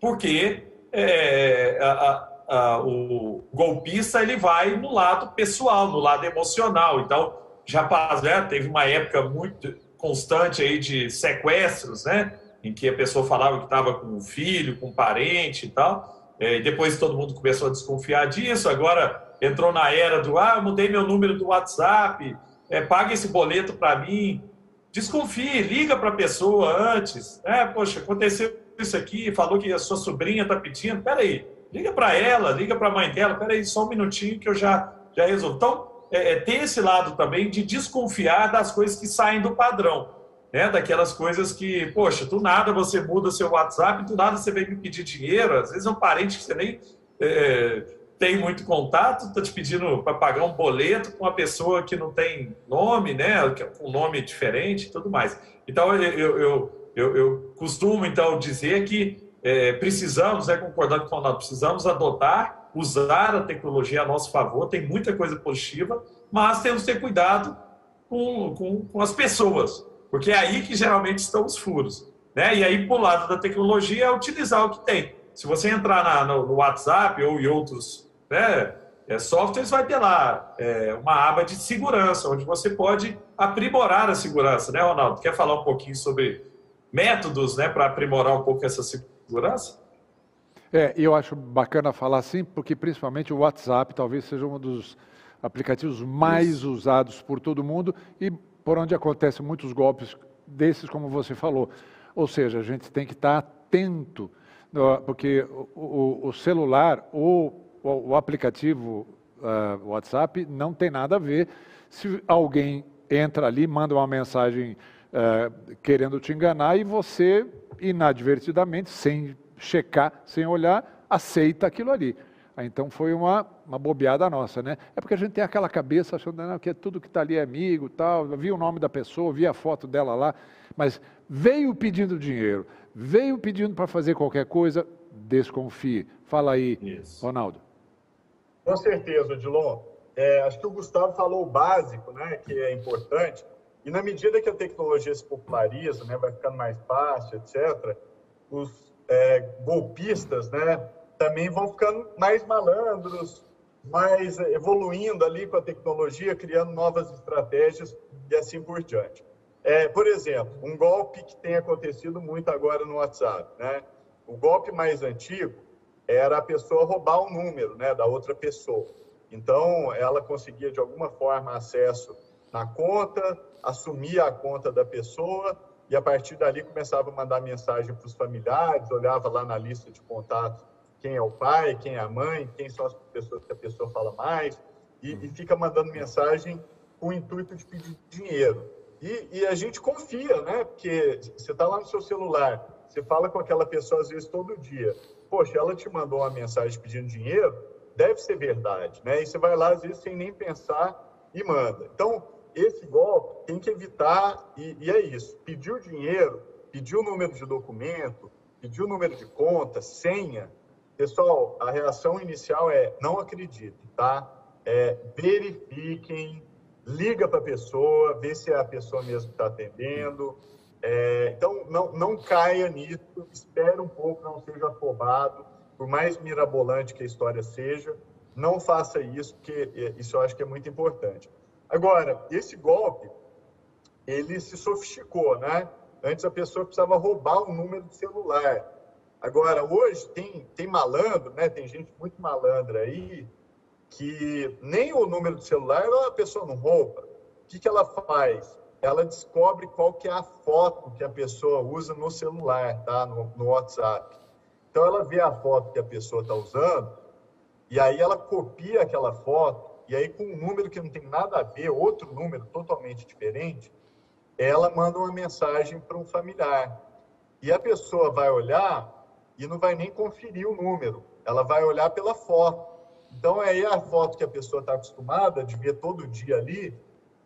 porque é, a, a, o golpista ele vai no lado pessoal, no lado emocional. Então já né, teve uma época muito constante aí de sequestros, né, em que a pessoa falava que estava com um filho, com um parente e tal. É, depois todo mundo começou a desconfiar disso. Agora entrou na era do ah, mudei meu número do WhatsApp, é, paga esse boleto para mim. Desconfie, liga para a pessoa antes. É, poxa, aconteceu isso aqui, falou que a sua sobrinha está pedindo. Peraí, liga para ela, liga para a mãe dela. Peraí, só um minutinho que eu já, já resolvo. Então, é, é, tem esse lado também de desconfiar das coisas que saem do padrão né? Daquelas coisas que, poxa, do nada você muda seu WhatsApp, do nada você vem me pedir dinheiro, às vezes é um parente que você nem é, tem muito contato, está te pedindo para pagar um boleto com uma pessoa que não tem nome, né? Com um nome diferente e tudo mais. Então, eu, eu, eu, eu costumo, então, dizer que é, precisamos, é, concordando com o Ronaldo, precisamos adotar, usar a tecnologia a nosso favor, tem muita coisa positiva, mas temos que ter cuidado com, com, com as pessoas, porque é aí que geralmente estão os furos. Né? E aí, por lado da tecnologia, é utilizar o que tem. Se você entrar na, no, no, WhatsApp ou em outros né, é, softwares, vai ter lá é, uma aba de segurança, onde você pode aprimorar a segurança. Né, Ronaldo? Quer falar um pouquinho sobre métodos né, para aprimorar um pouco essa segurança? É, eu acho bacana falar assim, porque principalmente o WhatsApp talvez seja um dos aplicativos mais Isso. usados por todo mundo e por onde acontecem muitos golpes desses, como você falou. Ou seja, a gente tem que estar atento, porque o, o celular ou o, aplicativo uh, WhatsApp não tem nada a ver se alguém entra ali, manda uma mensagem uh, querendo te enganar e você, inadvertidamente, sem checar, sem olhar, aceita aquilo ali. Então foi uma, uma bobeada nossa, né? É porque a gente tem aquela cabeça achando não, que tudo que está ali é amigo, tal, vi o nome da pessoa, vi a foto dela lá, mas veio pedindo dinheiro, veio pedindo para fazer qualquer coisa, desconfie. Fala aí, Isso. Ronaldo. Com certeza, Dilon. É, acho que o Gustavo falou o básico, né, que é importante. E na medida que a tecnologia se populariza, né, vai ficando mais fácil, etc., os é, golpistas, né, também vão ficando mais malandros, mais evoluindo ali com a tecnologia, criando novas estratégias e assim por diante. É, por exemplo, um golpe que tem acontecido muito agora no WhatsApp, né? O golpe mais antigo era a pessoa roubar o número, né, da outra pessoa. Então, ela conseguia de alguma forma acesso na conta, assumia a conta da pessoa e a partir dali começava a mandar mensagem para os familiares, olhava lá na lista de contatos quem é o pai, quem é a mãe, quem são as pessoas que a pessoa fala mais e, e fica mandando mensagem com o intuito de pedir dinheiro. E, e a gente confia, né? Porque você está lá no seu celular, você fala com aquela pessoa às vezes todo dia. Poxa, ela te mandou uma mensagem pedindo dinheiro, deve ser verdade, né? E você vai lá às vezes sem nem pensar e manda. Então, esse golpe tem que evitar, e, e é isso: pediu dinheiro, pediu o número de documento, pediu o número de conta, senha. Pessoal, a reação inicial é não acredite, tá? É, verifiquem, liga para a pessoa, vê se é a pessoa mesmo está atendendo. É, então, não, não caia nisso, espere um pouco, não seja afobado, por mais mirabolante que a história seja, não faça isso, porque é, isso eu acho que é muito importante. Agora, esse golpe, ele se sofisticou, né? Antes a pessoa precisava roubar um número de celular. Agora, hoje tem, tem malandro, né? Tem gente muito malandra aí, que nem o número de celular a pessoa não rouba. O que, que ela faz? Ela descobre qual que é a foto que a pessoa usa no celular, tá? No, no WhatsApp. Então, ela vê a foto que a pessoa está usando e aí ela copia aquela foto e aí com um número que não tem nada a ver, outro número totalmente diferente, ela manda uma mensagem para um familiar. E a pessoa vai olhar e não vai nem conferir o número, ela vai olhar pela foto. Então, aí é a foto que a pessoa está acostumada de ver todo dia ali,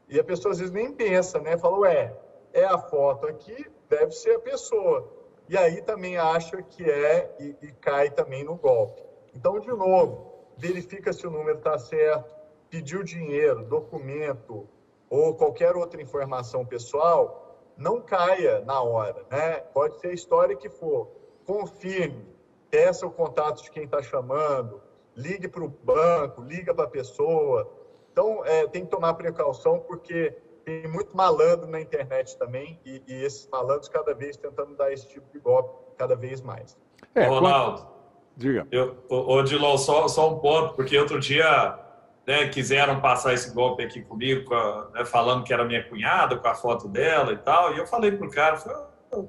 e a pessoa às vezes nem pensa, né? Fala, ué, é a foto aqui, deve ser a pessoa. E aí também acha que é e, e cai também no golpe. Então, de novo, verifica se o número está certo, pediu dinheiro, documento ou qualquer outra informação pessoal, não caia na hora, né? Pode ser a história que for. Confirme, peça o contato de quem está chamando, ligue para o banco, liga para a pessoa. Então, é, tem que tomar precaução, porque tem muito malandro na internet também, e, e esses malandros cada vez tentando dar esse tipo de golpe, cada vez mais. É, Ronaldo, quando... diga. Eu, ô, Dilon, só, só um ponto, porque outro dia né, quiseram passar esse golpe aqui comigo, com a, né, falando que era minha cunhada, com a foto dela e tal. E eu falei pro cara, falei,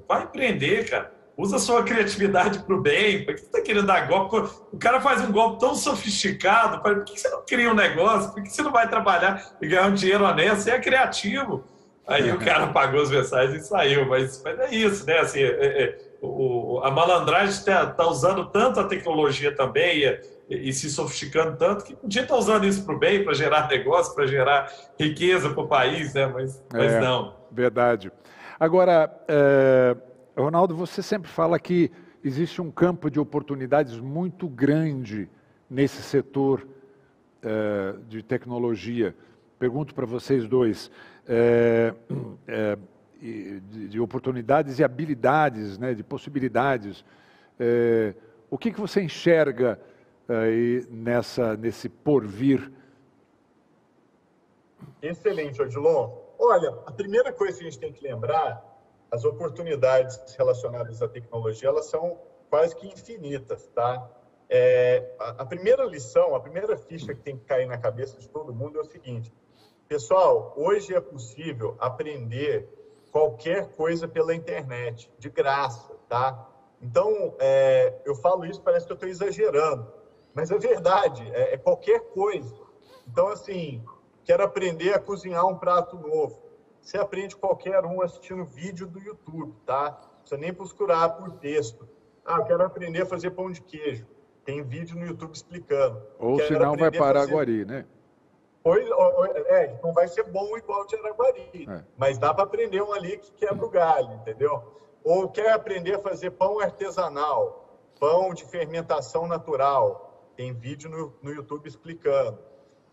vai empreender, cara. Usa sua criatividade para o bem. Por que você está querendo dar golpe? O cara faz um golpe tão sofisticado. Por que você não cria um negócio? Por que você não vai trabalhar e ganhar um dinheiro honesto? Você é criativo. Aí o [LAUGHS] cara pagou as mensagens e saiu. Mas, mas é isso, né? Assim, é, é, o, a malandragem está tá usando tanto a tecnologia também. E, e se sofisticando tanto que podia estar usando isso para o bem, para gerar negócio, para gerar riqueza para o país, né? mas, mas é, não. Verdade. Agora, é, Ronaldo, você sempre fala que existe um campo de oportunidades muito grande nesse setor é, de tecnologia. Pergunto para vocês dois, é, é, de, de, oportunidades e habilidades, né, de possibilidades. É, o que, que você enxerga aí nessa, nesse porvir? Excelente, Odilon. Olha, a primeira coisa que a gente tem que lembrar, as oportunidades relacionadas à tecnologia, elas são quase que infinitas, tá? É, a, primeira lição, a primeira ficha que tem que cair na cabeça de todo mundo é o seguinte, pessoal, hoje é possível aprender qualquer coisa pela internet, de graça, tá? Então, é, eu falo isso, parece que eu estou exagerando, mas é verdade, é, é qualquer coisa. Então, assim, quero aprender a cozinhar um prato novo. Você aprende qualquer um assistindo vídeo do YouTube, tá? Não precisa nem procurar por texto. Ah, quero aprender a fazer pão de queijo. Tem vídeo no YouTube explicando. Ou quero senão vai para fazer... Araguari, né? Pois, é, não vai ser bom igual de Araguari, é. mas dá para aprender um ali que quebra o galho, entendeu? Ou quer aprender a fazer pão artesanal, pão de fermentação natural, tem vídeo no, no YouTube explicando.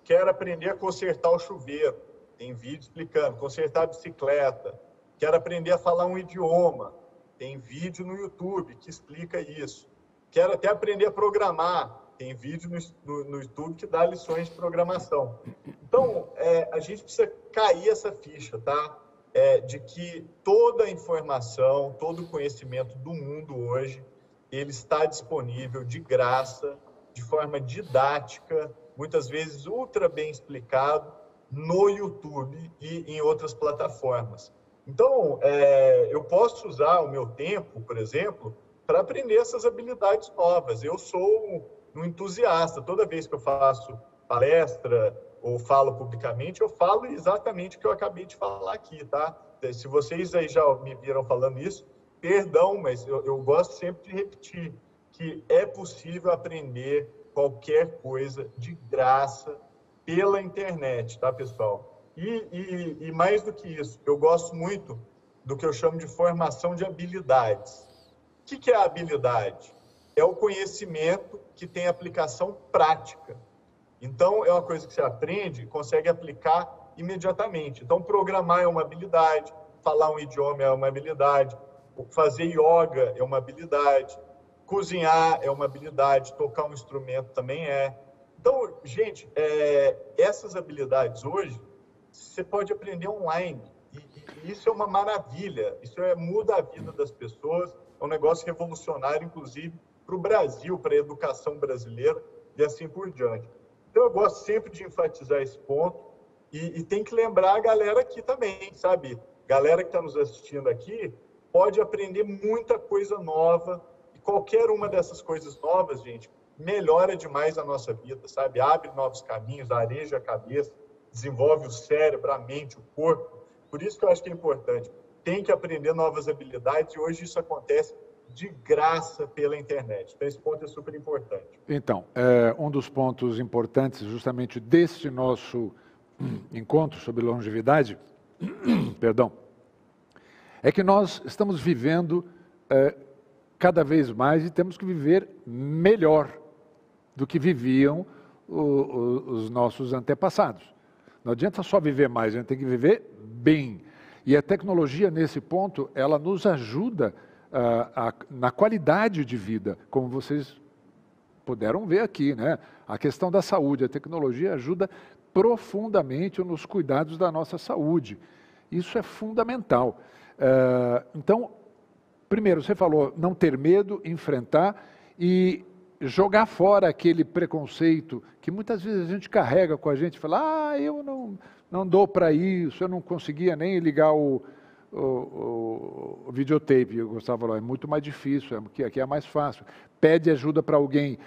Quer aprender a consertar o chuveiro, tem vídeo explicando. Consertar a bicicleta. Quer aprender a falar um idioma, tem vídeo no YouTube que explica isso. Quer até aprender a programar, tem vídeo no, no, no YouTube que dá lições de programação. Então, é, a gente precisa cair essa ficha, tá? é, de que toda a informação, todo o conhecimento do mundo hoje, ele está disponível de graça, de forma didática, muitas vezes ultra bem explicado, no YouTube e em outras plataformas. Então, é, eu posso usar o meu tempo, por exemplo, para aprender essas habilidades novas. Eu sou um entusiasta. Toda vez que eu faço palestra ou falo publicamente, eu falo exatamente o que eu acabei de falar aqui, tá? Se vocês aí já me viram falando isso, perdão, mas eu, eu gosto sempre de repetir que é possível aprender qualquer coisa de graça pela internet, tá, pessoal? E, e, e, mais do que isso, eu gosto muito do que eu chamo de formação de habilidades. O que, que é a habilidade? É o conhecimento que tem aplicação prática. Então, é uma coisa que você aprende e consegue aplicar imediatamente. Então, programar é uma habilidade, falar um idioma é uma habilidade, fazer yoga é uma habilidade, cozinhar é uma habilidade, tocar um instrumento também é. Então, gente, é, essas habilidades hoje você pode aprender online. E, e, isso é uma maravilha. Isso é, muda a vida das pessoas. É um negócio revolucionário, inclusive, para o Brasil, para a educação brasileira e assim por diante. Então, eu gosto sempre de enfatizar esse ponto. E, e tem que lembrar a galera aqui também, sabe? Galera que está nos assistindo aqui pode aprender muita coisa nova. Qualquer uma dessas coisas novas, gente, melhora demais a nossa vida, sabe? Abre novos caminhos, areja a cabeça desenvolve o cérebro, a mente, o corpo. Por isso que eu acho que é importante. Tem que aprender novas habilidades e hoje isso acontece de graça pela internet. Então, esse ponto é super importante. Então, é, um dos pontos importantes justamente deste nosso encontro sobre longevidade, [CLEARS THROAT] perdão, é que nós estamos vivendo é, cada vez mais e temos que viver melhor do que viviam o, o, os nossos antepassados. Não adianta só viver mais, a gente tem que viver bem. E a tecnologia, nesse ponto, ela nos ajuda uh, a, na qualidade de vida, como vocês puderam ver aqui, né? A questão da saúde, a tecnologia ajuda profundamente nos cuidados da nossa saúde. Isso é fundamental. Uh, então, primeiro, você falou não ter medo, enfrentar e jogar fora aquele preconceito que muitas vezes a gente carrega com a gente, fala, ah, eu não, não dou para isso, eu não conseguia nem ligar o, o, o, o videotape. Eu gostava, falou, é muito mais difícil, aqui, aqui é mais fácil. Pede ajuda para alguém.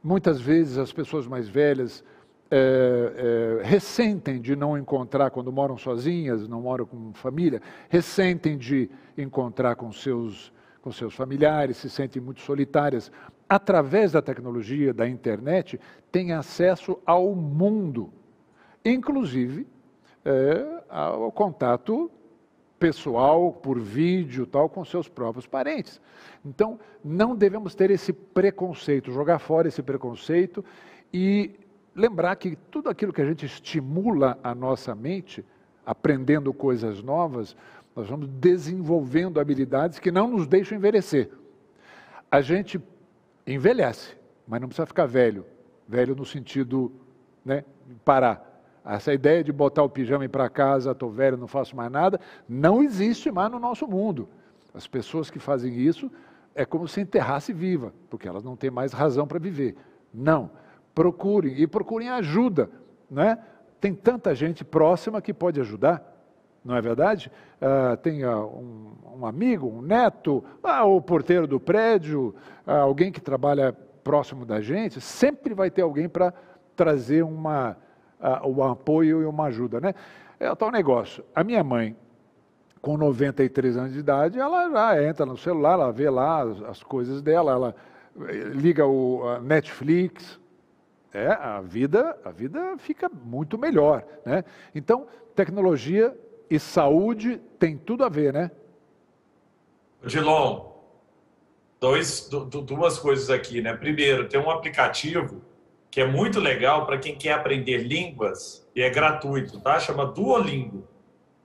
Muitas vezes as pessoas mais velhas é, é, ressentem de não encontrar, quando moram sozinhas, não moram com família, ressentem de encontrar com seus, com seus familiares, se sentem muito solitárias através da tecnologia, da internet, tem acesso ao mundo, inclusive é, ao contato pessoal, por vídeo, tal, com seus próprios parentes. Então, não devemos ter esse preconceito, jogar fora esse preconceito e lembrar que tudo aquilo que a gente estimula a nossa mente, aprendendo coisas novas, nós vamos desenvolvendo habilidades que não nos deixam envelhecer. A gente envelhece, mas não precisa ficar velho. Velho no sentido, né, parar. Essa ideia de botar o pijama para casa, estou velho, não faço mais nada, não existe mais no nosso mundo. As pessoas que fazem isso é como se enterrasse viva, porque elas não têm mais razão para viver. Não. Procurem, e procurem ajuda. Né? Tem tanta gente próxima que pode ajudar não é verdade? Uh, tem uh, um, um, amigo, um neto, uh, o porteiro do prédio, alguém que trabalha próximo da gente, sempre vai ter alguém para trazer uma, um apoio e uma ajuda. Né? É o tal negócio. A minha mãe, com 93 anos de idade, ela já entra no celular, ela vê lá as, as coisas dela, ela eh, liga o Netflix, é, a vida, a vida fica muito melhor, né? Então, tecnologia e saúde tem tudo a ver, né? Dilon, dois, duas coisas aqui, né? Primeiro, tem um aplicativo que é muito legal para quem quer aprender línguas e é gratuito, tá? Chama Duolingo,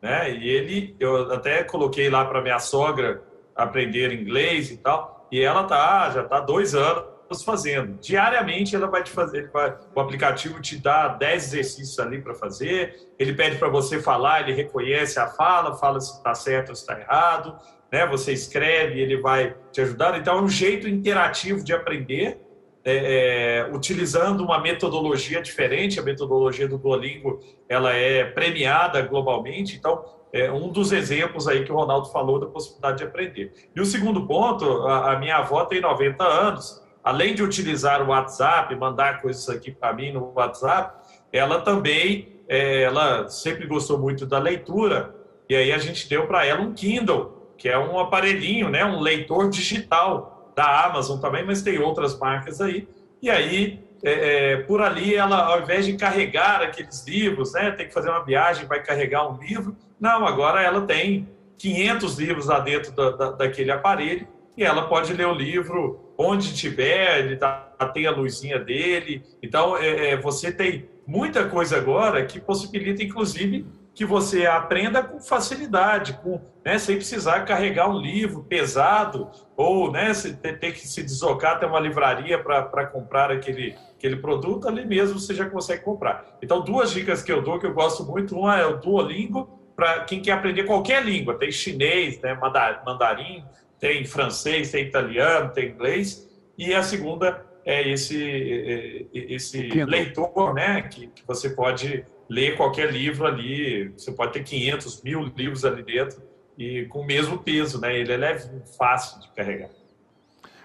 né? E ele, eu até coloquei lá para minha sogra aprender inglês e tal, e ela tá, já tá dois anos estamos fazendo. Diariamente ela vai te fazer, vai, o aplicativo te dá 10 exercícios ali para fazer, ele pede para você falar, ele reconhece a fala, fala se está certo ou se está errado, né? Você escreve, ele vai te ajudar. Então é um jeito interativo de aprender, é, é, utilizando uma metodologia diferente. A metodologia do Duolingo ela é premiada globalmente. Então é um dos exemplos aí que o Ronaldo falou da possibilidade de aprender. E o segundo ponto, a, a minha avó tem 90 anos. Além de utilizar o WhatsApp, mandar coisas aqui para mim no WhatsApp, ela também, é, ela sempre gostou muito da leitura. E aí a gente deu para ela um Kindle, que é um aparelhinho, né, um leitor digital da Amazon também, mas tem outras marcas aí. E aí, é, é, por ali, ela, ao invés de carregar aqueles livros, né, tem que fazer uma viagem, vai carregar um livro, não, agora ela tem 500 livros lá dentro da, da, daquele aparelho e ela pode ler o livro onde tiver, ele tá, tem a luzinha dele. Então, é, é você tem muita coisa agora que possibilita, inclusive, que você aprenda com facilidade, com, né, sem precisar carregar um livro pesado ou né, ter, que se deslocar até uma livraria para comprar aquele, aquele produto, ali mesmo você já consegue comprar. Então, duas dicas que eu dou que eu gosto muito, uma é o Duolingo, para quem quer aprender qualquer língua, tem chinês, né, mandarim, tem francês, tem italiano, tem inglês, e a segunda é esse, é, é, esse leitor, né, que, que você pode ler qualquer livro ali, você pode ter 500 mil livros ali dentro e com o mesmo peso, né? Ele é leve, fácil de carregar.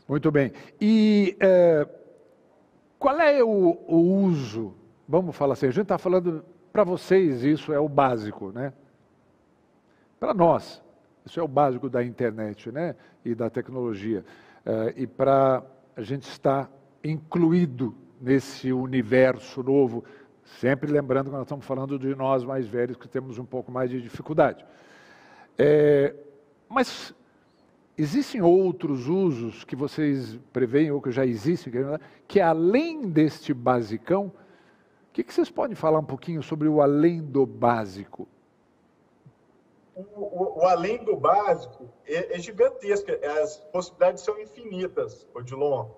Muito bem. E é, qual é o, o, uso? Vamos falar assim, a gente está falando para vocês isso é o básico, né? Para nós, isso é o básico da internet, né? E da tecnologia. É, e para a gente estar incluído nesse universo novo Sempre lembrando que nós estamos falando de nós mais velhos que temos um pouco mais de dificuldade. É, mas existem outros usos que vocês preveem ou que já existem, que além deste basicão, o que, que vocês podem falar um pouquinho sobre o além do básico? O, o, além do básico é, é gigantesco, as possibilidades são infinitas, Odilon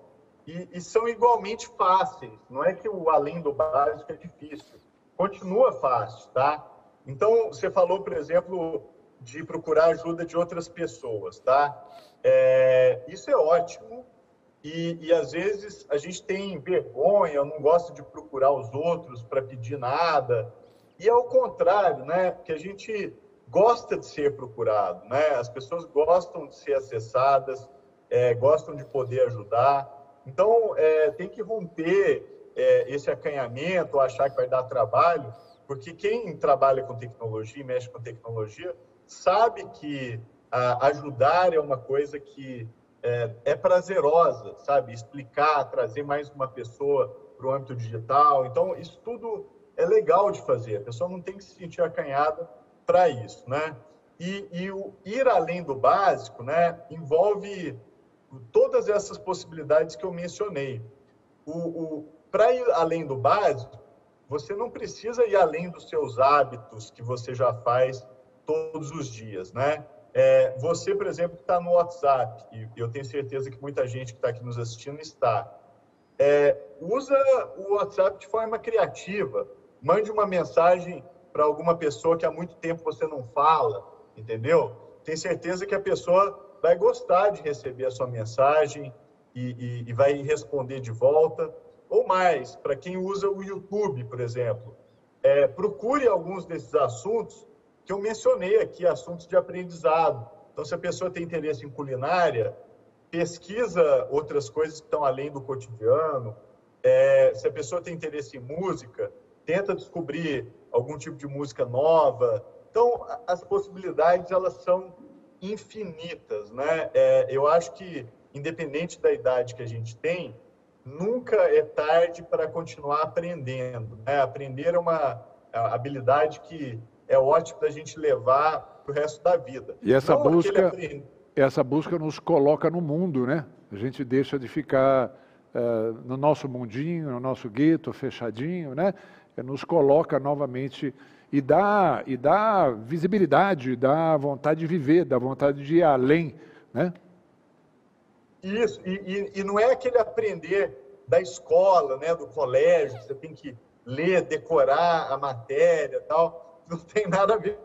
e, e, são igualmente fáceis. Não é que o além do básico é difícil. Continua fácil, tá? Então, você falou, por exemplo, de procurar ajuda de outras pessoas, tá? É, isso é ótimo. E, e, às vezes a gente tem vergonha, não gosta de procurar os outros para pedir nada. E ao contrário, né? Que a gente gosta de ser procurado, né? As pessoas gostam de ser acessadas, é, gostam de poder ajudar. Então, é, tem que romper é, esse acanhamento, achar que vai dar trabalho, porque quem trabalha com tecnologia, mexe com tecnologia, sabe que a, ajudar é uma coisa que é, é, prazerosa, sabe? Explicar, trazer mais uma pessoa para o âmbito digital. Então, isso tudo é legal de fazer. A pessoa não tem que se sentir acanhada para isso, né? E, e o ir além do básico, né, envolve todas essas possibilidades que eu mencionei. O, o Para ir além do básico, você não precisa ir além dos seus hábitos que você já faz todos os dias, né? É, você, por exemplo, está no WhatsApp, e eu tenho certeza que muita gente que está aqui nos assistindo está. É, usa o WhatsApp de forma criativa. Mande uma mensagem para alguma pessoa que há muito tempo você não fala, entendeu? Tenho certeza que a pessoa vai gostar de receber a sua mensagem e, e, e vai responder de volta. Ou mais, para quem usa o YouTube, por exemplo, é, procure alguns desses assuntos que eu mencionei aqui, assuntos de aprendizado. Então, se a pessoa tem interesse em culinária, pesquisa outras coisas que estão além do cotidiano. É, se a pessoa tem interesse em música, tenta descobrir algum tipo de música nova. Então, as possibilidades elas são infinitas, né? É, eu acho que, independente da idade que a gente tem, nunca é tarde para continuar aprendendo. Né? Aprender é uma habilidade que é ótimo da gente levar para o resto da vida. E essa Não busca, essa busca nos coloca no mundo, né? A gente deixa de ficar uh, no nosso mundinho, no nosso gueto, fechadinho, né? Nos coloca novamente e dá, e dá visibilidade, dá vontade de viver, dá vontade de ir além, né? Isso, e, e, e, não é aquele aprender da escola, né, do colégio, você tem que ler, decorar a matéria tal, [LAUGHS] não tem nada a ver.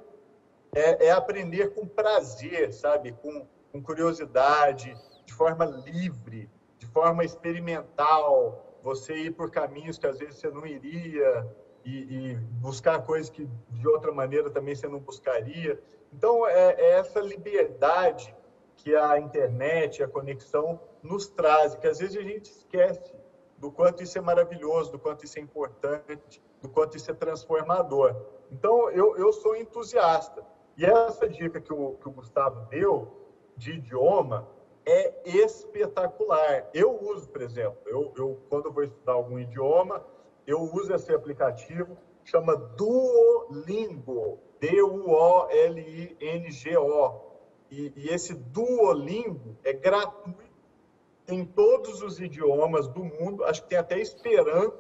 É, é aprender com prazer, sabe, com, com curiosidade, de forma livre, de forma experimental, você ir por caminhos que às vezes você não iria e, e buscar coisas que de outra maneira também você não buscaria. Então, é, é essa liberdade que a internet, a conexão nos traz, que às vezes a gente esquece do quanto isso é maravilhoso, do quanto isso é importante, do quanto isso é transformador. Então, eu, eu sou entusiasta. E essa dica que o, que o Gustavo deu de idioma é espetacular. Eu uso, por exemplo, eu, eu quando vou estudar algum idioma, eu uso esse aplicativo, chama Duolingo, D-U-O-L-I-N-G-O. E, e esse Duolingo é gratuito em todos os idiomas do mundo. Acho que tem até Esperanto.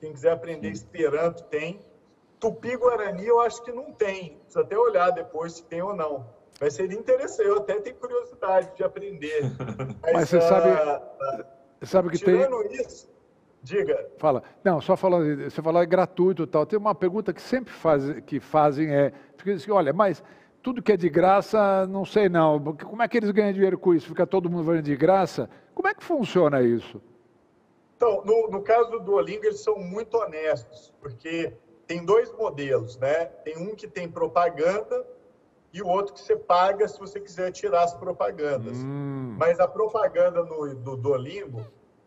Quem quiser aprender Esperanto tem. Tupi-Guarani eu acho que não tem. Precisa até olhar depois se tem ou não. Mas seria interessante. Eu até tenho curiosidade de aprender. [LAUGHS] Mas, Mas você uh, sabe, uh, sabe que tirando tem... isso, diga. Fala. Não, só falando, você falou é gratuito e tal. Tem uma pergunta que sempre faz, que fazem é, assim, olha, mas tudo que é de graça, não sei não. Como é que eles ganham dinheiro com isso? Fica todo mundo ganhando de graça? Como é que funciona isso? Então, no, no caso do Duolingo, eles são muito honestos, porque tem dois modelos, né? Tem um que tem propaganda e o outro que você paga se você quiser tirar as propagandas. Hum. Mas a propaganda no, do Duolingo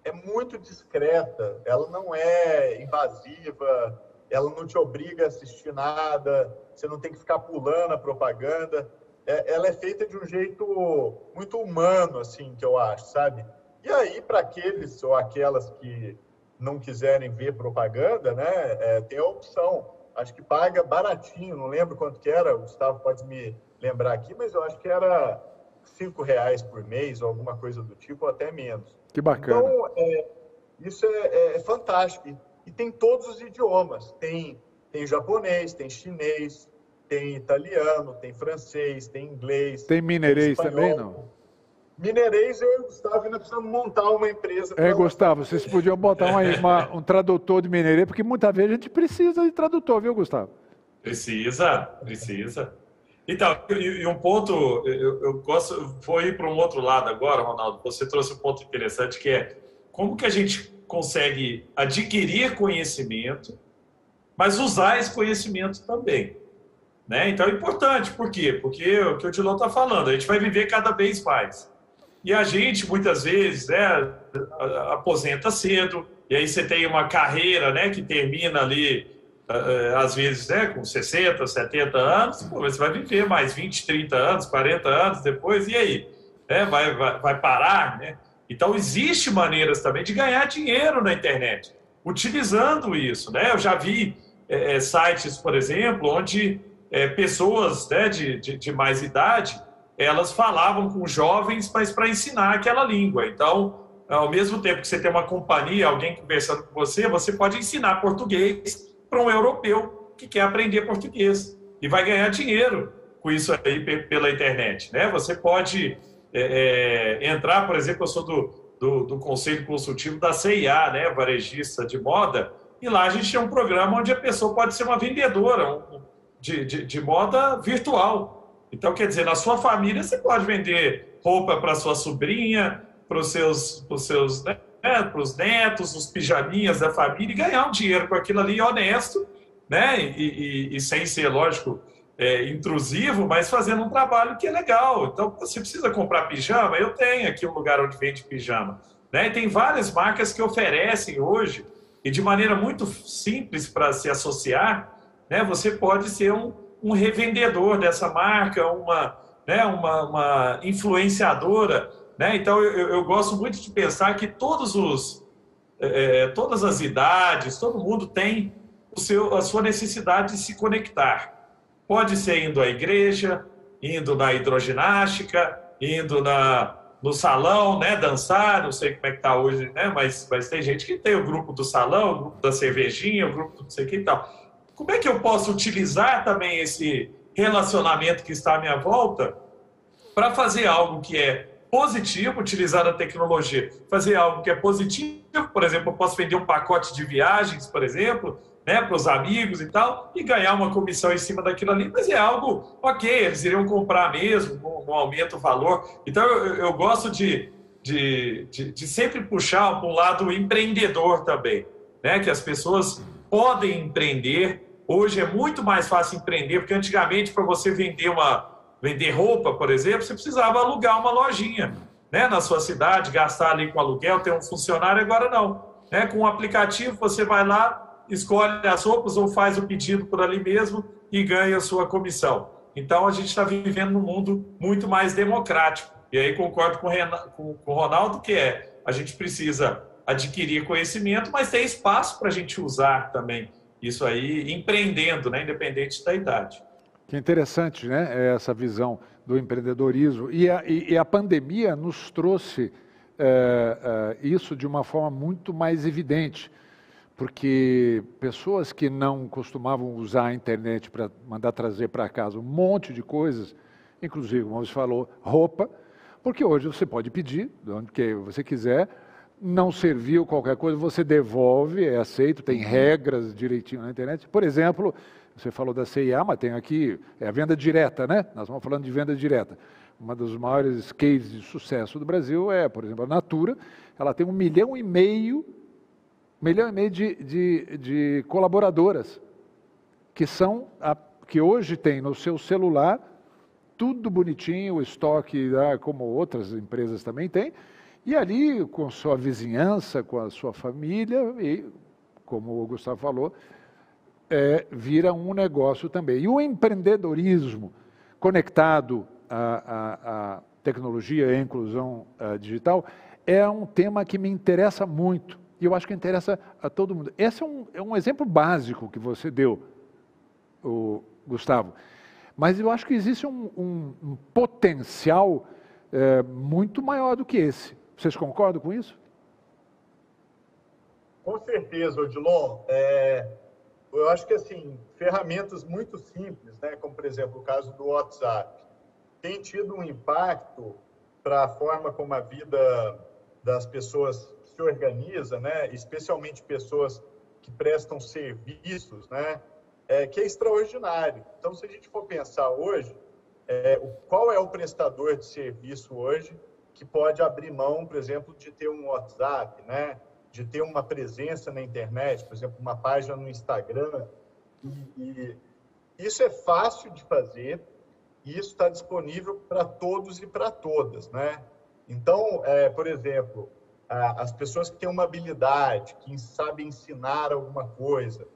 é muito discreta, ela não é invasiva, ela não te obriga a assistir nada, você não tem que ficar pulando a propaganda. É, ela é feita de um jeito muito humano, assim, que eu acho, sabe? E aí, para aqueles ou aquelas que não quiserem ver propaganda, né, é, tem a opção. Acho que paga baratinho, não lembro quanto que era, o Gustavo pode me lembrar aqui, mas eu acho que era cinco reais por mês ou alguma coisa do tipo, ou até menos. Que bacana. Então, é, isso é, é, fantástico. E tem todos os idiomas. Tem, tem japonês, tem chinês, tem italiano, tem francês, tem inglês. Tem mineirês tem também, não? Mineirês, eu e o Gustavo ainda precisamos montar uma empresa. É, Gustavo, vocês podiam botar uma, [LAUGHS] uma, um tradutor de mineirês, porque muitas vezes a gente precisa de tradutor, viu, Gustavo? Precisa, precisa. Então, e, e um ponto, eu, eu gosto, vou ir para um outro lado agora, Ronaldo. Você trouxe um ponto interessante que é como que a gente consegue adquirir conhecimento, mas usar esse conhecimento também. Né? Então é importante, por quê? Porque o que o Dilon está falando, a gente vai viver cada vez mais. E a gente, muitas vezes, né, aposenta cedo, e aí você tem uma carreira né, que termina ali, às vezes, né, com 60, 70 anos, pô, você vai viver mais 20, 30 anos, 40 anos depois, e aí? É, vai, vai, vai parar, né? Então, existe maneiras também de ganhar dinheiro na internet, utilizando isso. Né? Eu já vi é, sites, por exemplo, onde é, pessoas né, de, de, de, mais idade, elas falavam com jovens, mas para ensinar aquela língua. Então, ao mesmo tempo que você tem uma companhia, alguém conversando com você, você pode ensinar português para um europeu que quer aprender português e vai ganhar dinheiro com isso aí pela internet. Né? Você pode é, é, entrar, por exemplo, eu sou do, do, do, conselho consultivo da CIA, né, varejista de moda, e lá a gente tem um programa onde a pessoa pode ser uma vendedora de, de, de, moda virtual. Então, quer dizer, na sua família você pode vender roupa para sua sobrinha, para os seus, pros seus né, para os netos, os pijaminhas da família e ganhar um dinheiro com aquilo ali honesto, né? E, e, e sem ser, lógico, é, intrusivo, mas fazendo um trabalho que é legal. Então, você precisa comprar pijama? Eu tenho aqui um lugar onde vende pijama. Né? E tem várias marcas que oferecem hoje, e de maneira muito simples para se associar, né? você pode ser um, um revendedor dessa marca, uma, né? uma, uma influenciadora. Né? Então, eu, eu, gosto muito de pensar que todos os, é, é, todas as idades, todo mundo tem o seu, a sua necessidade de se conectar. Pode ser indo à igreja, indo na hidroginástica, indo na, no salão, né, dançar, não sei como é que está hoje, né, mas, mas tem gente que tem o grupo do salão, o grupo da cervejinha, o grupo do não sei o que e tal. Como é que eu posso utilizar também esse relacionamento que está à minha volta para fazer algo que é positivo utilizar a tecnologia. Fazer algo que é positivo, por exemplo, eu posso vender um pacote de viagens, por exemplo, né, para os amigos e tal, e ganhar uma comissão em cima daquilo ali, mas é algo ok, eles iriam comprar mesmo, não aumenta o valor. Então eu, eu gosto de, de, de, de, sempre puxar para um lado empreendedor também, né, que as pessoas podem empreender. Hoje é muito mais fácil empreender, porque antigamente para você vender uma vender roupa, por exemplo, você precisava alugar uma lojinha, né, na sua cidade, gastar ali com aluguel, ter um funcionário, agora não. Né? Com o um aplicativo, você vai lá, escolhe as roupas ou faz o pedido por ali mesmo e ganha a sua comissão. Então, a gente está vivendo num mundo muito mais democrático. E aí concordo com o Ronaldo, que é, a gente precisa adquirir conhecimento, mas tem espaço para a gente usar também isso aí, empreendendo, né, independente da idade. Que interessante, né? Essa visão do empreendedorismo. E a, e, a pandemia nos trouxe é, é, isso de uma forma muito mais evidente, porque pessoas que não costumavam usar a internet para mandar trazer para casa um monte de coisas, inclusive, como você falou, roupa, porque hoje você pode pedir, de onde que você quiser, não serviu qualquer coisa, você devolve, é aceito, tem regras direitinho na internet. Por exemplo, você falou da CIA, mas tem aqui, é a venda direta, né? Nós estamos falando de venda direta. Uma dos maiores cases de sucesso do Brasil é, por exemplo, a Natura. Ela tem um milhão e meio, milhão e meio de, de, de colaboradoras, que são, a, que hoje tem no seu celular tudo bonitinho, o estoque, né, como outras empresas também têm, e ali com sua vizinhança, com a sua família, e, como o Gustavo falou, é, vira um negócio também. E o empreendedorismo conectado à, à, à tecnologia e à inclusão uh, digital é um tema que me interessa muito. E eu acho que interessa a todo mundo. Esse é um, é um exemplo básico que você deu, o Gustavo. Mas eu acho que existe um, um, um potencial é, muito maior do que esse. Vocês concordam com isso? Com certeza, Odilon. É, eu acho que assim ferramentas muito simples, né, como por exemplo o caso do WhatsApp, tem tido um impacto para a forma como a vida das pessoas se organiza, né, especialmente pessoas que prestam serviços, né, é, que é extraordinário. Então, se a gente for pensar hoje, é, qual é o prestador de serviço hoje que pode abrir mão, por exemplo, de ter um WhatsApp, né? De ter uma presença na internet, por exemplo, uma página no Instagram. E, e isso é fácil de fazer e isso está disponível para todos e para todas, né? Então, é, por exemplo, as pessoas que têm uma habilidade, que sabem ensinar alguma coisa,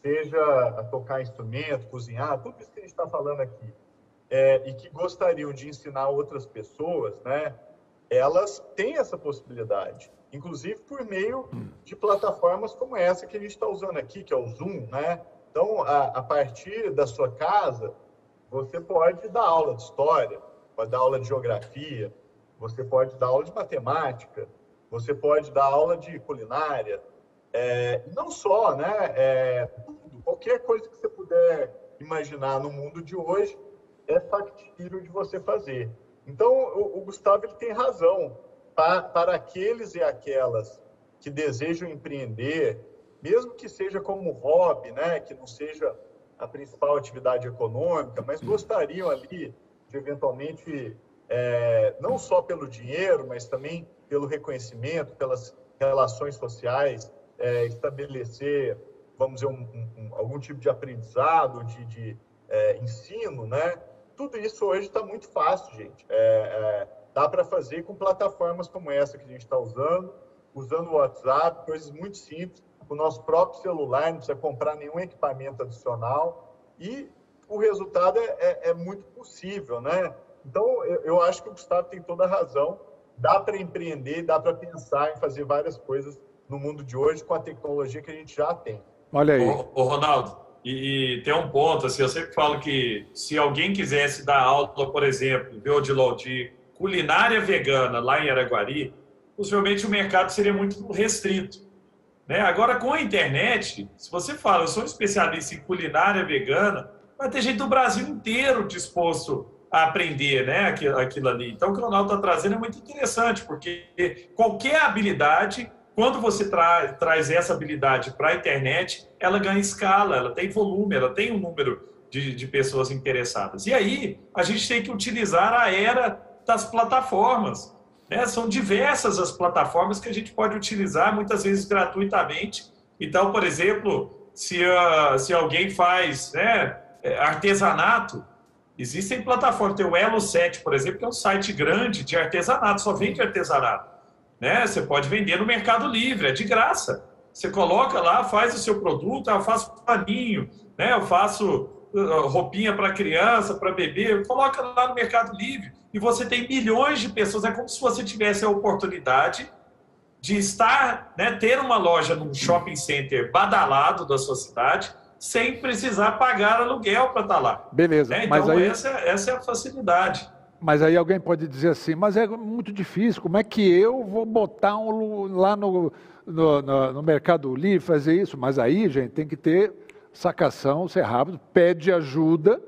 seja a tocar instrumento, cozinhar, tudo isso que a gente está falando aqui, é, e que gostariam de ensinar outras pessoas, né? Elas têm essa possibilidade inclusive por meio de plataformas como essa que a gente está usando aqui, que é o Zoom, né? Então, a, a, partir da sua casa, você pode dar aula de história, pode dar aula de geografia, você pode dar aula de matemática, você pode dar aula de culinária, é, não só, né? É, qualquer coisa que você puder imaginar no mundo de hoje é factível de você fazer. Então, o, o Gustavo ele tem razão para, para aqueles e aquelas que desejam empreender, mesmo que seja como hobby, né, que não seja a principal atividade econômica, mas gostariam ali de eventualmente, é, não só pelo dinheiro, mas também pelo reconhecimento, pelas relações sociais, é, estabelecer, vamos dizer, um, um, algum tipo de aprendizado, de, de é, ensino, né? Tudo isso hoje está muito fácil, gente. É, é dá para fazer com plataformas como essa que a gente está usando, usando o WhatsApp, coisas muito simples, o nosso próprio celular, não precisa comprar nenhum equipamento adicional e o resultado é, é, é muito possível, né? Então, eu, eu, acho que o Gustavo tem toda a razão, dá para empreender, dá para pensar em fazer várias coisas no mundo de hoje com a tecnologia que a gente já tem. Olha aí. Ô, ô Ronaldo, e, e, tem um ponto, assim, eu sempre falo que se alguém quisesse dar aula, por exemplo, de Odilon, de culinária vegana lá em Araguari, possivelmente o mercado seria muito restrito. Né? Agora, com a internet, se você fala, eu sou um especialista em culinária vegana, vai ter gente do Brasil inteiro disposto a aprender né, aquilo, aquilo ali. Então, o que o Ronaldo está trazendo é muito interessante, porque qualquer habilidade, quando você tra traz essa habilidade para a internet, ela ganha escala, ela tem volume, ela tem um número de, de pessoas interessadas. E aí, a gente tem que utilizar a era das plataformas. Né? São diversas as plataformas que a gente pode utilizar, muitas vezes gratuitamente. Então, por exemplo, se, uh, se alguém faz né, é, artesanato, existem plataformas. Tem o Elo 7, por exemplo, que é um site grande de artesanato, só vende artesanato. Né? Você pode vender no Mercado Livre, é de graça. Você coloca lá, faz o seu produto, ah, eu faço paninho, né? eu faço uh, roupinha para criança, para bebê, coloca lá no Mercado Livre e você tem milhões de pessoas. É como se você tivesse a oportunidade de estar, né, ter uma loja num shopping center badalado da sua cidade, sem precisar pagar aluguel para estar tá lá. Beleza. Né? Então, mas aí... essa, essa é a facilidade. Mas aí alguém pode dizer assim, mas é muito difícil, como é que eu vou botar um, lá no, no, no, no Mercado Livre fazer isso? Mas aí, gente, tem que ter sacação, ser rápido, pede ajuda,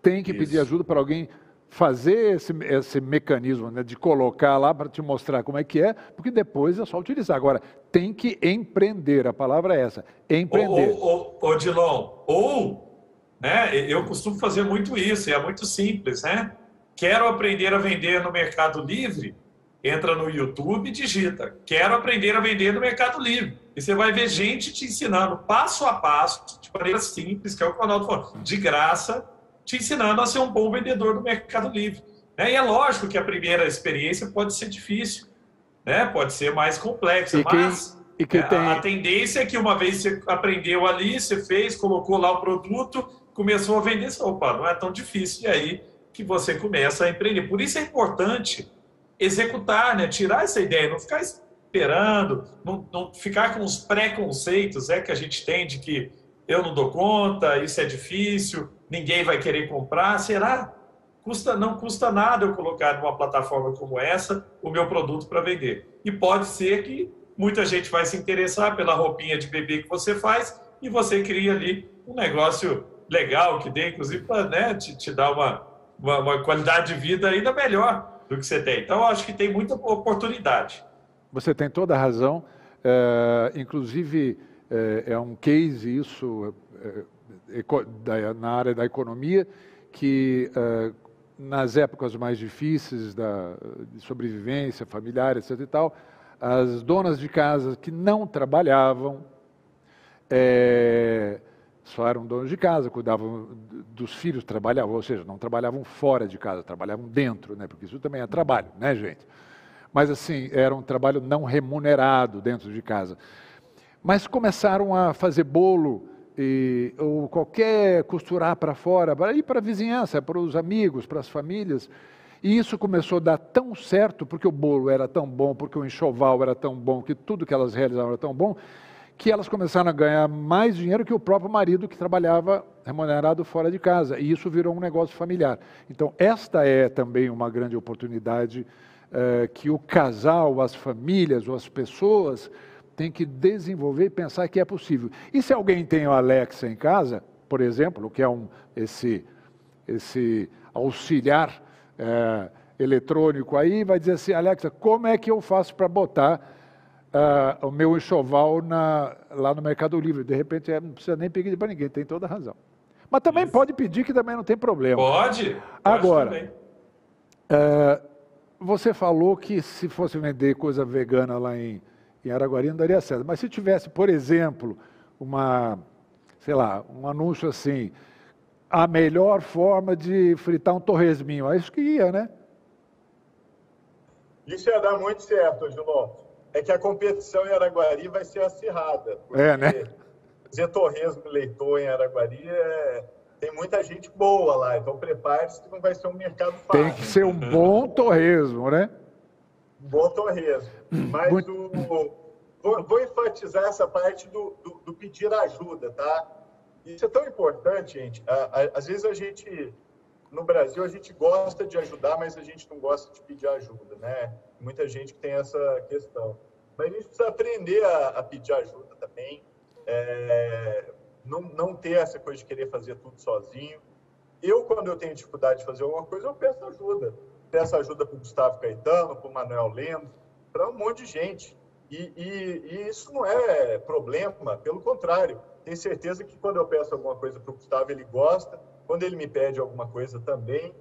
tem que isso. pedir ajuda para alguém fazer esse, esse mecanismo né, de colocar lá para te mostrar como é que é, porque depois é só utilizar. Agora, tem que empreender, a palavra é essa, empreender. Ou, ou, ou, Dilon, ou, né, eu costumo fazer muito isso, e é muito simples, né? Quero aprender a vender no Mercado Livre? Entra no YouTube e digita. Quero aprender a vender no Mercado Livre. E você vai ver gente te ensinando passo a passo, de maneira simples, que é o que o Ronaldo falou, de graça, te ensinando a ser um bom vendedor do Mercado Livre. Né? E é lógico que a primeira experiência pode ser difícil, né? pode ser mais complexa, e mas que tem... a tendência é que uma vez você aprendeu ali, você fez, colocou lá o produto, começou a vender, opa, não é tão difícil, e aí que você começa a empreender. Por isso é importante executar, né? tirar essa ideia, não ficar esperando, não, não ficar com os preconceitos é, que a gente tem de que eu não dou conta, isso é difícil, ninguém vai querer comprar. Será? Custa, não custa nada eu colocar numa plataforma como essa o meu produto para vender. E pode ser que muita gente vai se interessar pela roupinha de bebê que você faz e você cria ali um negócio legal que dê, inclusive, para né, te, te dar uma, uma, uma, qualidade de vida ainda melhor do que você tem. Então, acho que tem muita oportunidade. Você tem toda a razão. É, inclusive, é, é, um case isso. É, na área da economia, que uh, nas épocas mais difíceis da, de sobrevivência familiar, etc. e tal, as donas de casa que não trabalhavam, é, só eram donas de casa, cuidavam dos filhos, trabalhavam, ou seja, não trabalhavam fora de casa, trabalhavam dentro, né? porque isso também é trabalho, né, gente? Mas assim, era um trabalho não remunerado dentro de casa. Mas começaram a fazer bolo e, ou qualquer costurar para fora, para ir para a vizinhança, para os amigos, para as famílias. E isso começou a dar tão certo, porque o bolo era tão bom, porque o enxoval era tão bom, que tudo que elas realizavam era tão bom, que elas começaram a ganhar mais dinheiro que o próprio marido que trabalhava remunerado fora de casa. E isso virou um negócio familiar. Então, esta é também uma grande oportunidade eh, que o casal, as famílias ou as pessoas tem que desenvolver e pensar que é possível. E se alguém tem o Alexa em casa, por exemplo, que é um, esse, esse auxiliar é, eletrônico aí, vai dizer assim, Alexa, como é que eu faço para botar uh, o meu enxoval na, lá no Mercado Livre? De repente, é, não precisa nem pedir para ninguém, tem toda a razão. Mas também Isso. pode pedir que também não tem problema. Pode. Agora, uh, você falou que se fosse vender coisa vegana lá em em Araguari não daria certo. Mas se tivesse, por exemplo, uma, sei lá, um anúncio assim, a melhor forma de fritar um torresminho, é isso que ia, né? Isso ia dar muito certo, Gilon. É que a competição em Araguari vai ser acirrada. É, né? Fazer torresmo leitor em Araguari é... tem muita gente boa lá, então prepare-se que não vai ser um mercado fácil. Tem que ser um bom torresmo, né? bom torresmo. Mas Muito... o, vou, vou, enfatizar essa parte do, do, do, pedir ajuda, tá? Isso é tão importante, gente. Às vezes a gente, no Brasil, a gente gosta de ajudar, mas a gente não gosta de pedir ajuda, né? Muita gente que tem essa questão. Mas a gente precisa aprender a, a pedir ajuda também. É, não, não ter essa coisa de querer fazer tudo sozinho. eu, quando eu tenho dificuldade de fazer alguma coisa, eu peço ajuda. Peço ajuda para o Gustavo Caetano, para o Manuel Lemos, para um monte de gente. E, e, e, isso não é problema, pelo contrário. Tenho certeza que quando eu peço alguma coisa para o Gustavo, ele gosta. Quando ele me pede alguma coisa também.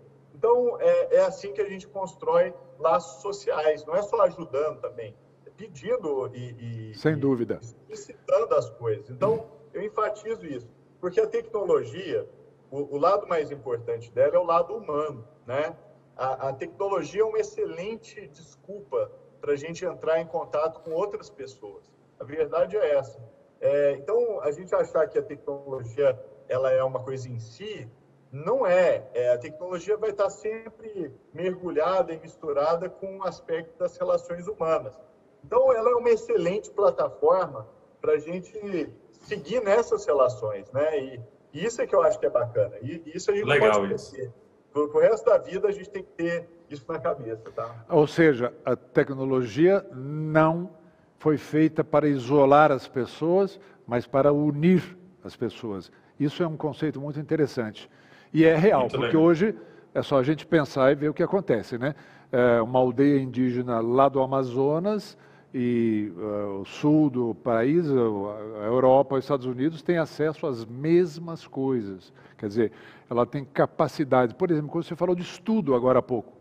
Então, é, é assim que a gente constrói laços sociais. Não é só ajudando também, é pedindo e, e sem dúvida, e citando as coisas. Então, eu enfatizo isso, porque a tecnologia, o, o lado mais importante dela é o lado humano, né? A, a tecnologia é uma excelente desculpa para a gente entrar em contato com outras pessoas. A verdade é essa. É, então, a gente achar que a tecnologia ela é uma coisa em si, não é. é. A tecnologia vai estar sempre mergulhada e misturada com o aspecto das relações humanas. Então, ela é uma excelente plataforma para a gente seguir nessas relações, né? E, e, isso é que eu acho que é bacana. E, isso a gente Legal pode esquecer. Para o resto da vida, a gente tem que ter isso na cabeça, tá? Ou seja, a tecnologia não foi feita para isolar as pessoas, mas para unir as pessoas. Isso é um conceito muito interessante. E é real, muito porque legal. hoje é só a gente pensar e ver o que acontece, né? É uma aldeia indígena lá do Amazonas e uh, o sul do país, a Europa, os Estados Unidos têm acesso às mesmas coisas. Quer dizer, ela tem capacidade. Por exemplo, quando você falou de estudo agora há pouco,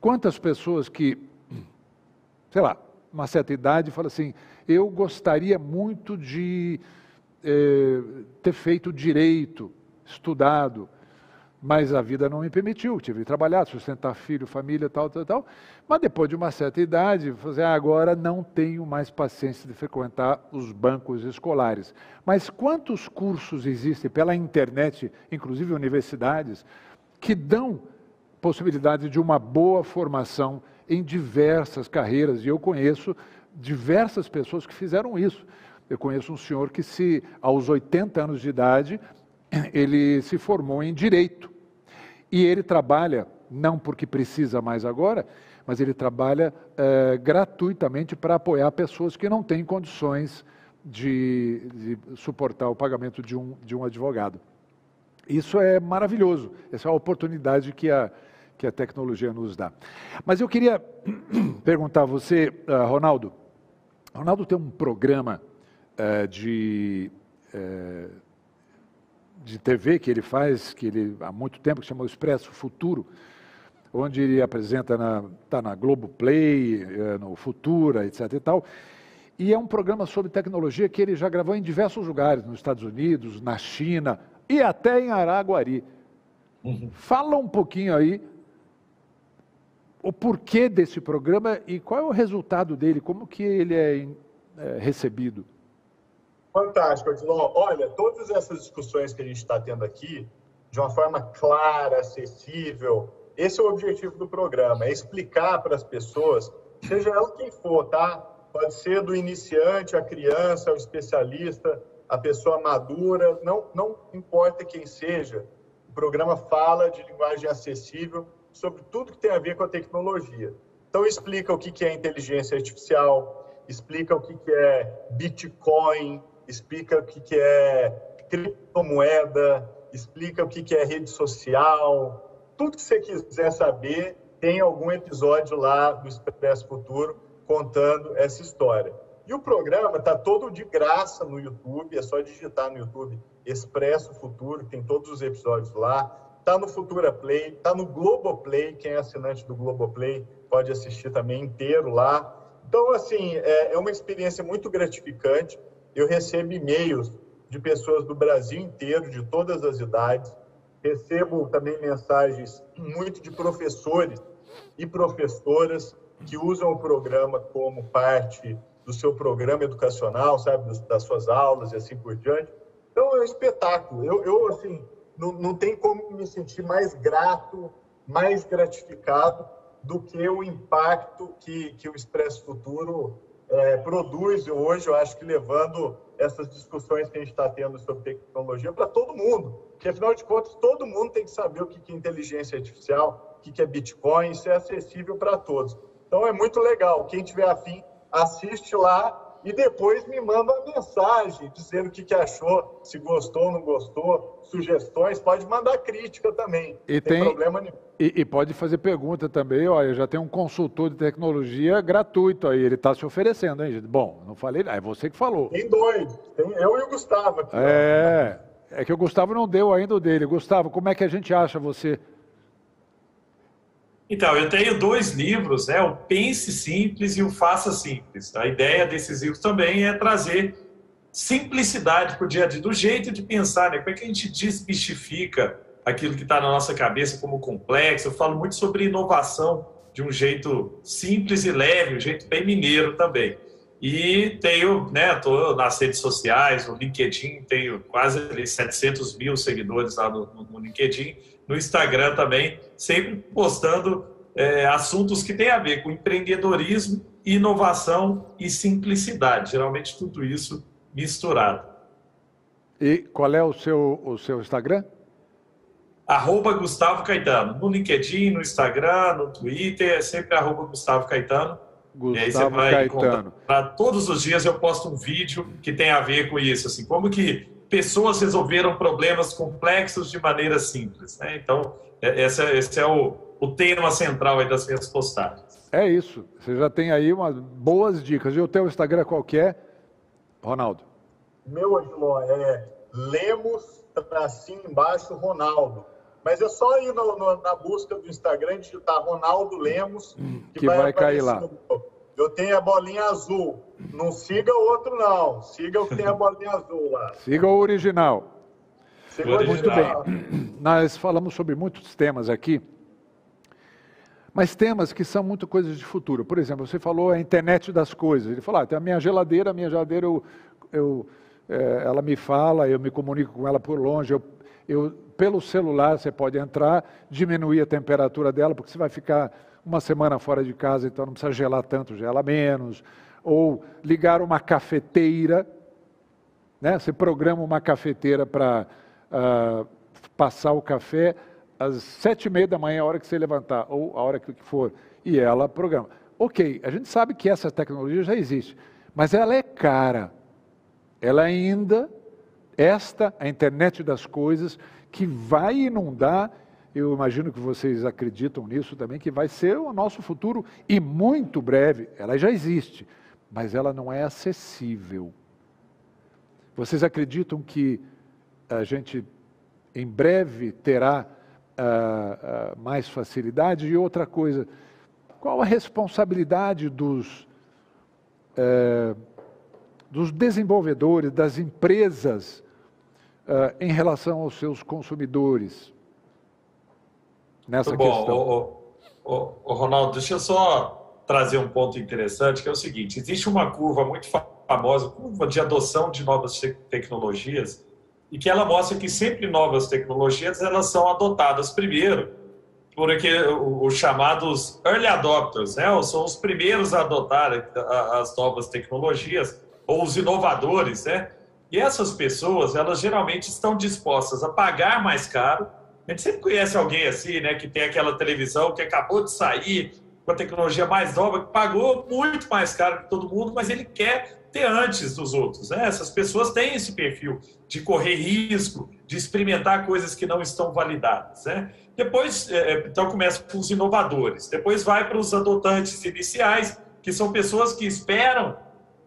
quantas pessoas que, sei lá, uma certa idade, fala assim: eu gostaria muito de eh, ter feito direito, estudado, mas a vida não me permitiu, tive que trabalhar, sustentar filho, família, tal, tal, tal. Mas depois de uma certa idade, fazer ah, agora não tenho mais paciência de frequentar os bancos escolares. Mas quantos cursos existem pela internet, inclusive universidades, que dão possibilidade de uma boa formação em diversas carreiras? E eu conheço diversas pessoas que fizeram isso. Eu conheço um senhor que se aos 80 anos de idade ele se formou em direito. E ele trabalha, não porque precisa mais agora, mas ele trabalha é, gratuitamente para apoiar pessoas que não têm condições de, de, suportar o pagamento de um, de um advogado. Isso é maravilhoso, essa é a oportunidade que a, que a tecnologia nos dá. Mas eu queria [CLEARS THROAT] perguntar a você, uh, Ronaldo. Ronaldo tem um programa uh, de. Uh, de TV que ele faz, que ele há muito tempo, que chama o Expresso Futuro, onde ele apresenta, na, tá na Globoplay, é, no Futura, etc e tal. E é um programa sobre tecnologia que ele já gravou em diversos lugares, nos Estados Unidos, na China e até em Araguari. Uhum. Fala um pouquinho aí o porquê desse programa e qual é o resultado dele, como que ele é, é recebido. Fantástico. Olha, todas essas discussões que a gente está tendo aqui, de uma forma clara, acessível, esse é o objetivo do programa, é explicar para as pessoas, seja ela quem for, tá? Pode ser do iniciante, a criança, o especialista, a pessoa madura, não, não importa quem seja, o programa fala de linguagem acessível sobre tudo que tem a ver com a tecnologia. Então, explica o que é inteligência artificial, explica o que é Bitcoin, explica o que, que é criptomoeda, explica o que, que é rede social. Tudo que você quiser saber, tem algum episódio lá do Expresso Futuro contando essa história. E o programa está todo de graça no YouTube, é só digitar no YouTube Expresso Futuro, tem todos os episódios lá. Está no Futura Play, está no Globoplay, quem é assinante do Globoplay pode assistir também inteiro lá. Então, assim, é, é uma experiência muito gratificante eu recebo e-mails de pessoas do Brasil inteiro, de todas as idades. Recebo também mensagens muito de professores e professoras que usam o programa como parte do seu programa educacional, sabe, das suas aulas e assim por diante. Então é um espetáculo. Eu, eu assim, não, não tem como me sentir mais grato, mais gratificado do que o impacto que, que o Expresso Futuro é, produz hoje, eu acho que levando essas discussões que a gente está tendo sobre tecnologia para todo mundo. Porque, afinal de contas, todo mundo tem que saber o que é inteligência artificial, o que é Bitcoin, isso é acessível para todos. Então, é muito legal. Quem tiver afim, assiste lá e depois me manda uma mensagem dizendo o que, que achou, se gostou ou não gostou, sugestões, pode mandar crítica também. E tem, tem problema nenhum. E, e, pode fazer pergunta também, olha, já tem um consultor de tecnologia gratuito aí, ele está se oferecendo, hein, gente? Bom, não falei, é você que falou. Tem dois, tem eu e o Gustavo aqui. É, ó. é que o Gustavo não deu ainda o dele. Gustavo, como é que a gente acha você? Então, eu tenho dois livros, né? o Pense Simples e o Faça Simples. A ideia desses livros também é trazer simplicidade para o dia a dia, do jeito de pensar, né? como é que a gente desmistifica aquilo que está na nossa cabeça como complexo. Eu falo muito sobre inovação de um jeito simples e leve, um jeito bem mineiro também. E tenho, né, estou nas redes sociais, no LinkedIn, tenho quase 700 mil seguidores lá no, no LinkedIn, no Instagram também, sempre postando é, assuntos que têm a ver com empreendedorismo, inovação e simplicidade. Geralmente tudo isso misturado. E qual é o seu, o seu Instagram? arroba Gustavo Caetano. No LinkedIn, no Instagram, no Twitter, é sempre arroba Gustavo Caetano. Gustavo e aí você vai Caetano. Todos os dias eu posto um vídeo que tem a ver com isso, assim, como que pessoas resolveram problemas complexos de maneira simples. Né? Então, esse é, esse é o, o tema central aí das minhas postagens. É isso. Você já tem aí umas boas dicas. E o teu Instagram qualquer, é, Ronaldo? Meu, Odilon, é Lemos, tracinho embaixo, Ronaldo. Mas é só ir no, no, na busca do Instagram, digitar Ronaldo Lemos, hum, que, que vai, vai cair lá. No... Eu tenho a bolinha azul. Não siga o outro, não. Siga o que tem a bolinha azul lá. Siga o original. Siga o original. Muito bem. Nós falamos sobre muitos temas aqui, mas temas que são muito coisas de futuro. Por exemplo, você falou a internet das coisas. Ele falou, ah, tem a minha geladeira, a minha geladeira, eu, eu é, ela me fala, eu me comunico com ela por longe, eu, eu, pelo celular você pode entrar, diminuir a temperatura dela, porque você vai ficar uma semana fora de casa, então não precisa gelar tanto, gela menos. Ou ligar uma cafeteira, né? você programa uma cafeteira para uh, ah, passar o café às sete e meia da manhã, a hora que você levantar, ou a hora que for, e ela programa. Ok, a gente sabe que essa tecnologia já existe, mas ela é cara ela ainda, esta, a internet das coisas, que vai inundar, eu imagino que vocês acreditam nisso também, que vai ser o nosso futuro e muito breve. Ela já existe, mas ela não é acessível. Vocês acreditam que a gente em breve terá uh, uh, mais facilidade? E outra coisa, qual a responsabilidade dos uh, dos desenvolvedores, das empresas uh, em relação aos seus consumidores nessa Muito bom. questão. O, o, o, Ronaldo, deixa eu só trazer um ponto interessante, que é o seguinte: existe uma curva muito famosa, curva de adoção de novas tecnologias, e que ela mostra que sempre novas tecnologias elas são adotadas primeiro por os chamados early adopters, né? são os primeiros a adotar as novas tecnologias ou os inovadores, né? E essas pessoas, elas geralmente estão dispostas a pagar mais caro. A gente sempre conhece alguém assim, né, que tem aquela televisão que acabou de sair com a tecnologia mais nova, que pagou muito mais caro que todo mundo, mas ele quer ter antes dos outros. Né? Essas pessoas têm esse perfil de correr risco, de experimentar coisas que não estão validadas. Né? Depois, é, é, então, começa com os inovadores. Depois vai para os adotantes iniciais, que são pessoas que esperam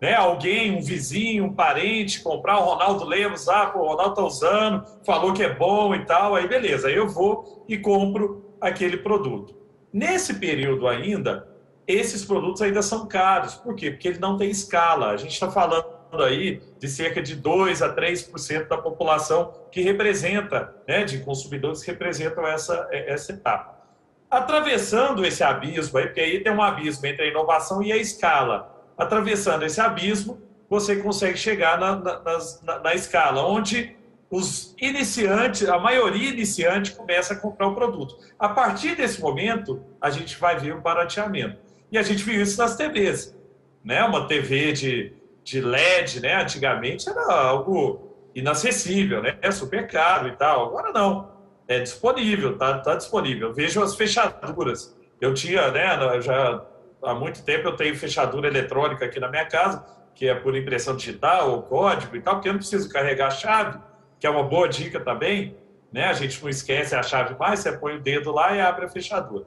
né, alguém, um vizinho, um parente, comprar o Ronaldo Lemos, ah, pô, o Ronaldo tá usando, falou que é bom e tal, aí beleza, aí eu vou e compro aquele produto. Nesse período ainda, esses produtos ainda são caros. Por quê? Porque ele não tem escala. A gente está falando aí de cerca de 2 a 3% da população que representa, né, de consumidores que representam essa, essa etapa. Atravessando esse abismo aí, porque aí tem um abismo entre a inovação e a escala atravessando esse abismo, você consegue chegar na, na, na, na escala, onde os iniciantes, a maioria iniciante começa a comprar o produto. A partir desse momento, a gente vai ver um barateamento. E a gente viu isso nas TVs. Né? Uma TV de, de LED, né? antigamente era algo inacessível, né? é super caro e tal. Agora não, é disponível, tá, tá disponível. Vejo as fechaduras. Eu tinha, né, já há muito tempo eu tenho fechadura eletrônica aqui na minha casa, que é por impressão digital ou código e tal, porque eu não preciso carregar a chave, que é uma boa dica também, né? A gente não esquece a chave mais, você põe o dedo lá e abre a fechadura.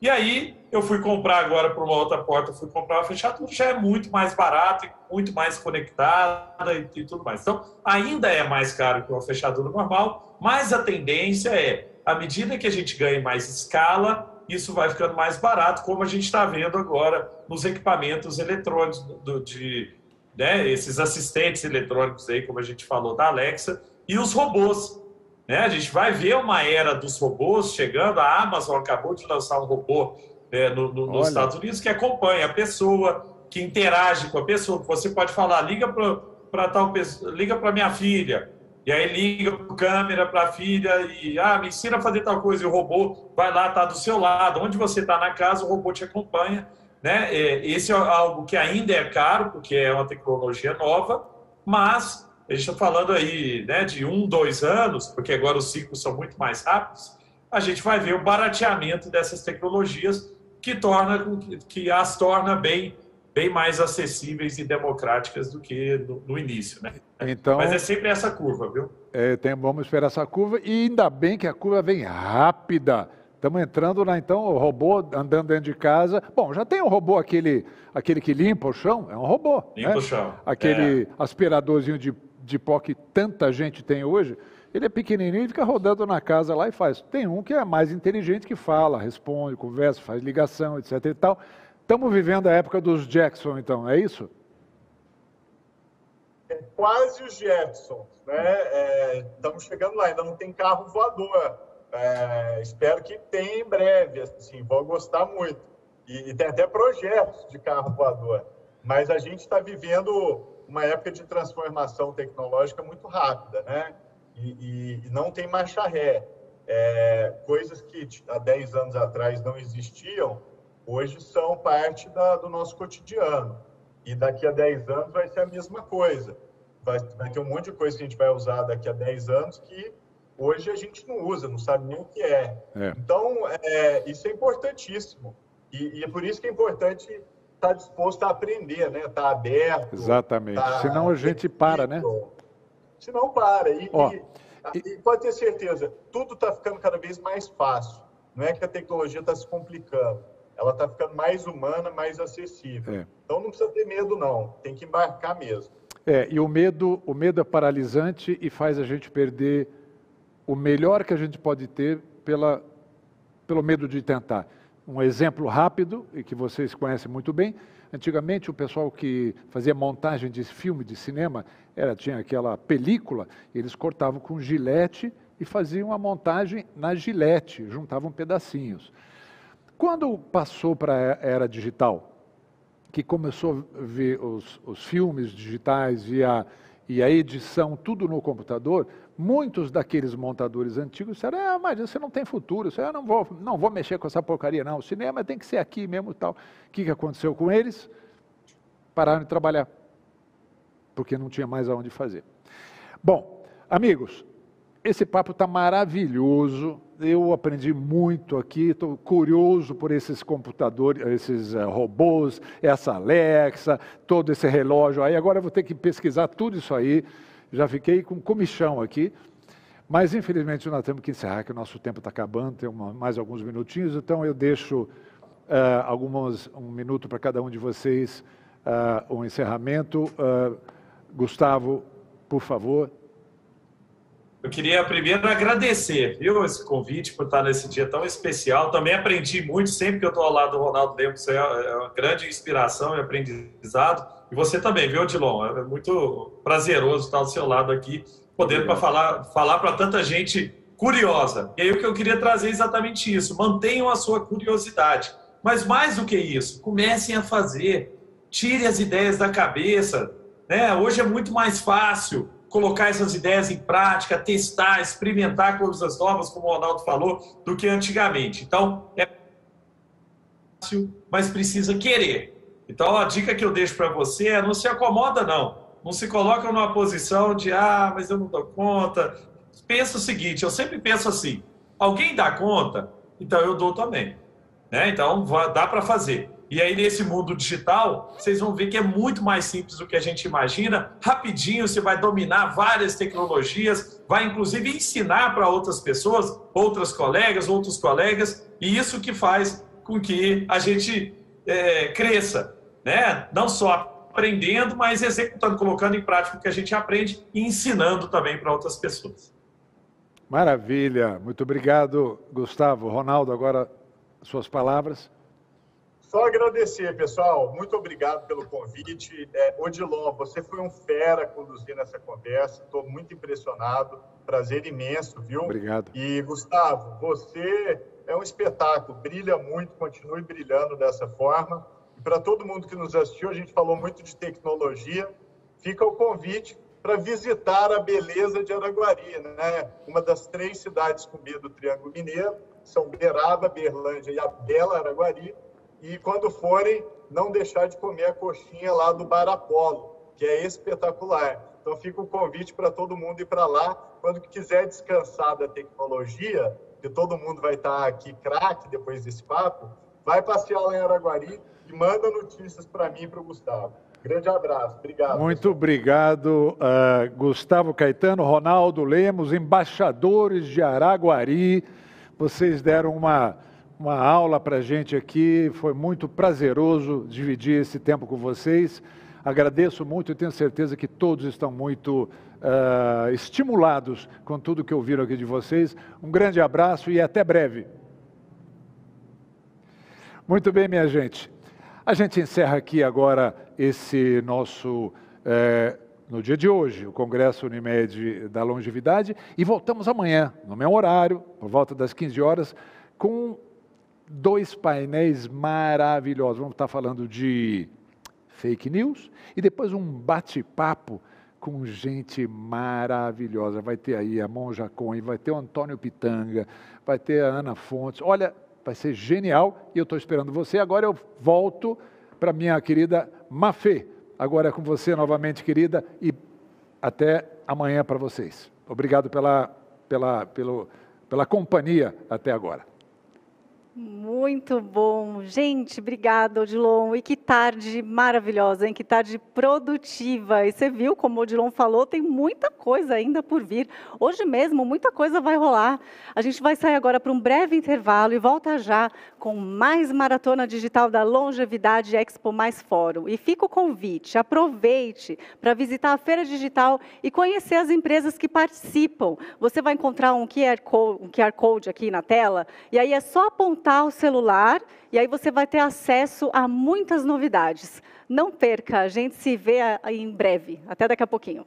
E aí eu fui comprar agora para uma outra porta, fui comprar uma fechadura, já é muito mais barato e muito mais conectada e, e, tudo mais. Então, ainda é mais caro que uma fechadura normal, mas a tendência é, à medida que a gente ganhe mais escala, isso vai ficando mais barato, como a gente está vendo agora nos equipamentos eletrônicos, do, de, né, esses assistentes eletrônicos aí, como a gente falou da Alexa, e os robôs. Né? A gente vai ver uma era dos robôs chegando. A Amazon acabou de lançar um robô né, no, no, nos Estados Unidos que acompanha a pessoa, que interage com a pessoa. Você pode falar, liga para tal pessoa, liga para minha filha. E aí liga para câmera para a filha e ah, me ensina a fazer tal coisa. E o robô vai lá, está do seu lado. Onde você está na casa, o robô te acompanha. Né? É, esse é algo que ainda é caro, porque é uma tecnologia nova, mas a gente está falando aí né, de um, dois anos, porque agora os ciclos são muito mais rápidos, a gente vai ver o barateamento dessas tecnologias que, torna, que as torna bem, bem mais acessíveis e democráticas do que no, no início. Né? Então, Mas é sempre essa curva, viu? É, tem, vamos esperar essa curva e ainda bem que a curva vem rápida. Estamos entrando lá, então, o robô andando dentro de casa. Bom, já tem o um robô, aquele, aquele que limpa o chão, é um robô. Limpa né? o chão. Aquele é. aspiradorzinho de de pó que tanta gente tem hoje, ele é pequenininho e fica rodando na casa lá e faz. Tem um que é mais inteligente que fala, responde, conversa, faz ligação, etc e tal. Estamos vivendo a época dos Jackson, então, é isso? É quase os Jetsons, né? É, estamos chegando lá, ainda não tem carro voador. É, espero que tenha em breve, assim, vou gostar muito. E, e tem até projetos de carro voador. Mas a gente está vivendo uma época de transformação tecnológica muito rápida, né? E, e, e não tem marcha ré. É, coisas que há 10 anos atrás não existiam, hoje são parte da, do nosso cotidiano. E daqui a 10 anos vai ser a mesma coisa. Vai, vai ter um monte de coisa que a gente vai usar daqui a 10 anos que hoje a gente não usa, não sabe nem o que é. é. Então, é, isso é importantíssimo. E, e é por isso que é importante está disposto a aprender, né? Está aberto. Exatamente. Tá Senão a gente para, né? Senão para. E, Ó, e, e... pode ter certeza, tudo está ficando cada vez mais fácil. Não é que a tecnologia está se complicando. Ela está ficando mais humana, mais acessível. É. Então não precisa ter medo, não. Tem que embarcar mesmo. É, e o medo, o medo é paralisante e faz a gente perder o melhor que a gente pode ter pela, pelo medo de tentar. Um exemplo rápido, e que vocês conhecem muito bem, antigamente o pessoal que fazia montagem de filme de cinema, era, tinha aquela película, eles cortavam com gilete e faziam a montagem na gilete, juntavam pedacinhos. Quando passou para a era digital, que começou a ver os, os filmes digitais e a, e a edição tudo no computador, muitos daqueles montadores antigos disseram, ah, mas você não tem futuro, você, não vou, não vou mexer com essa porcaria não, o cinema tem que ser aqui mesmo tal. O que, que aconteceu com eles? Pararam de trabalhar, porque não tinha mais aonde fazer. Bom, amigos, esse papo está maravilhoso, eu aprendi muito aqui, estou curioso por esses computadores, esses uh, robôs, essa Alexa, todo esse relógio aí. Agora eu vou ter que pesquisar tudo isso aí. Já fiquei com comichão aqui. Mas infelizmente nós temos que encerrar, que o nosso tempo está acabando, tem uma, mais alguns minutinhos, então eu deixo uh, alguns, um minuto para cada um de vocês uh, um encerramento. Uh, Gustavo, por favor. Eu queria primeiro agradecer, viu, esse convite por estar nesse dia tão especial. Também aprendi muito, sempre que eu estou ao lado do Ronaldo Lemos, é, é uma grande inspiração e aprendizado. E você também, viu, Odilon? É muito prazeroso estar ao seu lado aqui, podendo para falar, falar para tanta gente curiosa. E aí o que eu queria trazer é exatamente isso. Mantenham a sua curiosidade. Mas mais do que isso, comecem a fazer. Tire as ideias da cabeça. Né? Hoje é muito mais fácil colocar essas ideias em prática, testar, experimentar coisas novas, como o Ronaldo falou, do que antigamente. Então, é fácil, mas precisa querer. Então, a dica que eu deixo para você é não se acomoda, não. Não se coloca numa posição de, ah, mas eu não dou conta. Pensa o seguinte, eu sempre penso assim, alguém dá conta? Então eu dou também. Né? Então, dá para fazer. E aí, nesse mundo digital, vocês vão ver que é muito mais simples do que a gente imagina. Rapidinho, você vai dominar várias tecnologias, vai inclusive ensinar para outras pessoas, outras colegas, outros colegas, e isso que faz com que a gente é, cresça, né? Não só aprendendo, mas executando, colocando em prática o que a gente aprende e ensinando também para outras pessoas. Maravilha, muito obrigado, Gustavo. Ronaldo, agora suas palavras. Só agradecer, pessoal. Muito obrigado pelo convite. É, Odilon, você foi um fera conduzindo essa conversa. Estou muito impressionado. Prazer imenso, viu? Obrigado. E, Gustavo, você é um espetáculo. Brilha muito, continue brilhando dessa forma. E para todo mundo que nos assistiu, a gente falou muito de tecnologia. Fica o convite para visitar a beleza de Araguari, né? Uma das três cidades com medo do Triângulo Mineiro. São Beraba, Berlândia e a Bela Araguari e quando forem, não deixar de comer a coxinha lá do Bar Apolo, que é espetacular. Então fica o convite para todo mundo ir para lá. Quando quiser descansar da tecnologia, que todo mundo vai estar tá aqui craque depois desse papo, vai passear lá em Araguari e manda notícias para mim e para o Gustavo. Grande abraço, obrigado. Muito pessoal. obrigado, uh, Gustavo Caetano, Ronaldo Lemos, embaixadores de Araguari. Vocês deram uma uma aula para a gente aqui. Foi muito prazeroso dividir esse tempo com vocês. Agradeço muito e tenho certeza que todos estão muito uh, estimulados com tudo que ouviram aqui de vocês. Um grande abraço e até breve. Muito bem, minha gente. A gente encerra aqui agora esse nosso. Eh, no dia de hoje, o Congresso Unimed da Longevidade, e voltamos amanhã, no mesmo horário, por volta das 15 horas, com dois painéis maravilhosos. Vamos estar falando de fake news e depois um bate-papo com gente maravilhosa. Vai ter aí a Monja Cohen, vai ter o Antônio Pitanga, vai ter a Ana Fontes. Olha, vai ser genial e eu estou esperando você. Agora eu volto para minha querida Mafê. Agora é com você novamente, querida, e até amanhã para vocês. Obrigado pela, pela, pelo, pela companhia até agora. Muito bom. Gente, obrigada, Odilon. E que tarde maravilhosa, hein? Que tarde produtiva. E você viu, como o Odilon falou, tem muita coisa ainda por vir. Hoje mesmo, muita coisa vai rolar. A gente vai sair agora para um breve intervalo e volta já com mais Maratona Digital da Longevidade Expo Mais Fórum. E fica o convite, aproveite para visitar a Feira Digital e conhecer as empresas que participam. Você vai encontrar um QR Code, um QR Code aqui na tela, e aí é só apontar o celular e aí você vai ter acesso a muitas novidades. Não perca, a gente se vê em breve. Até daqui a pouquinho.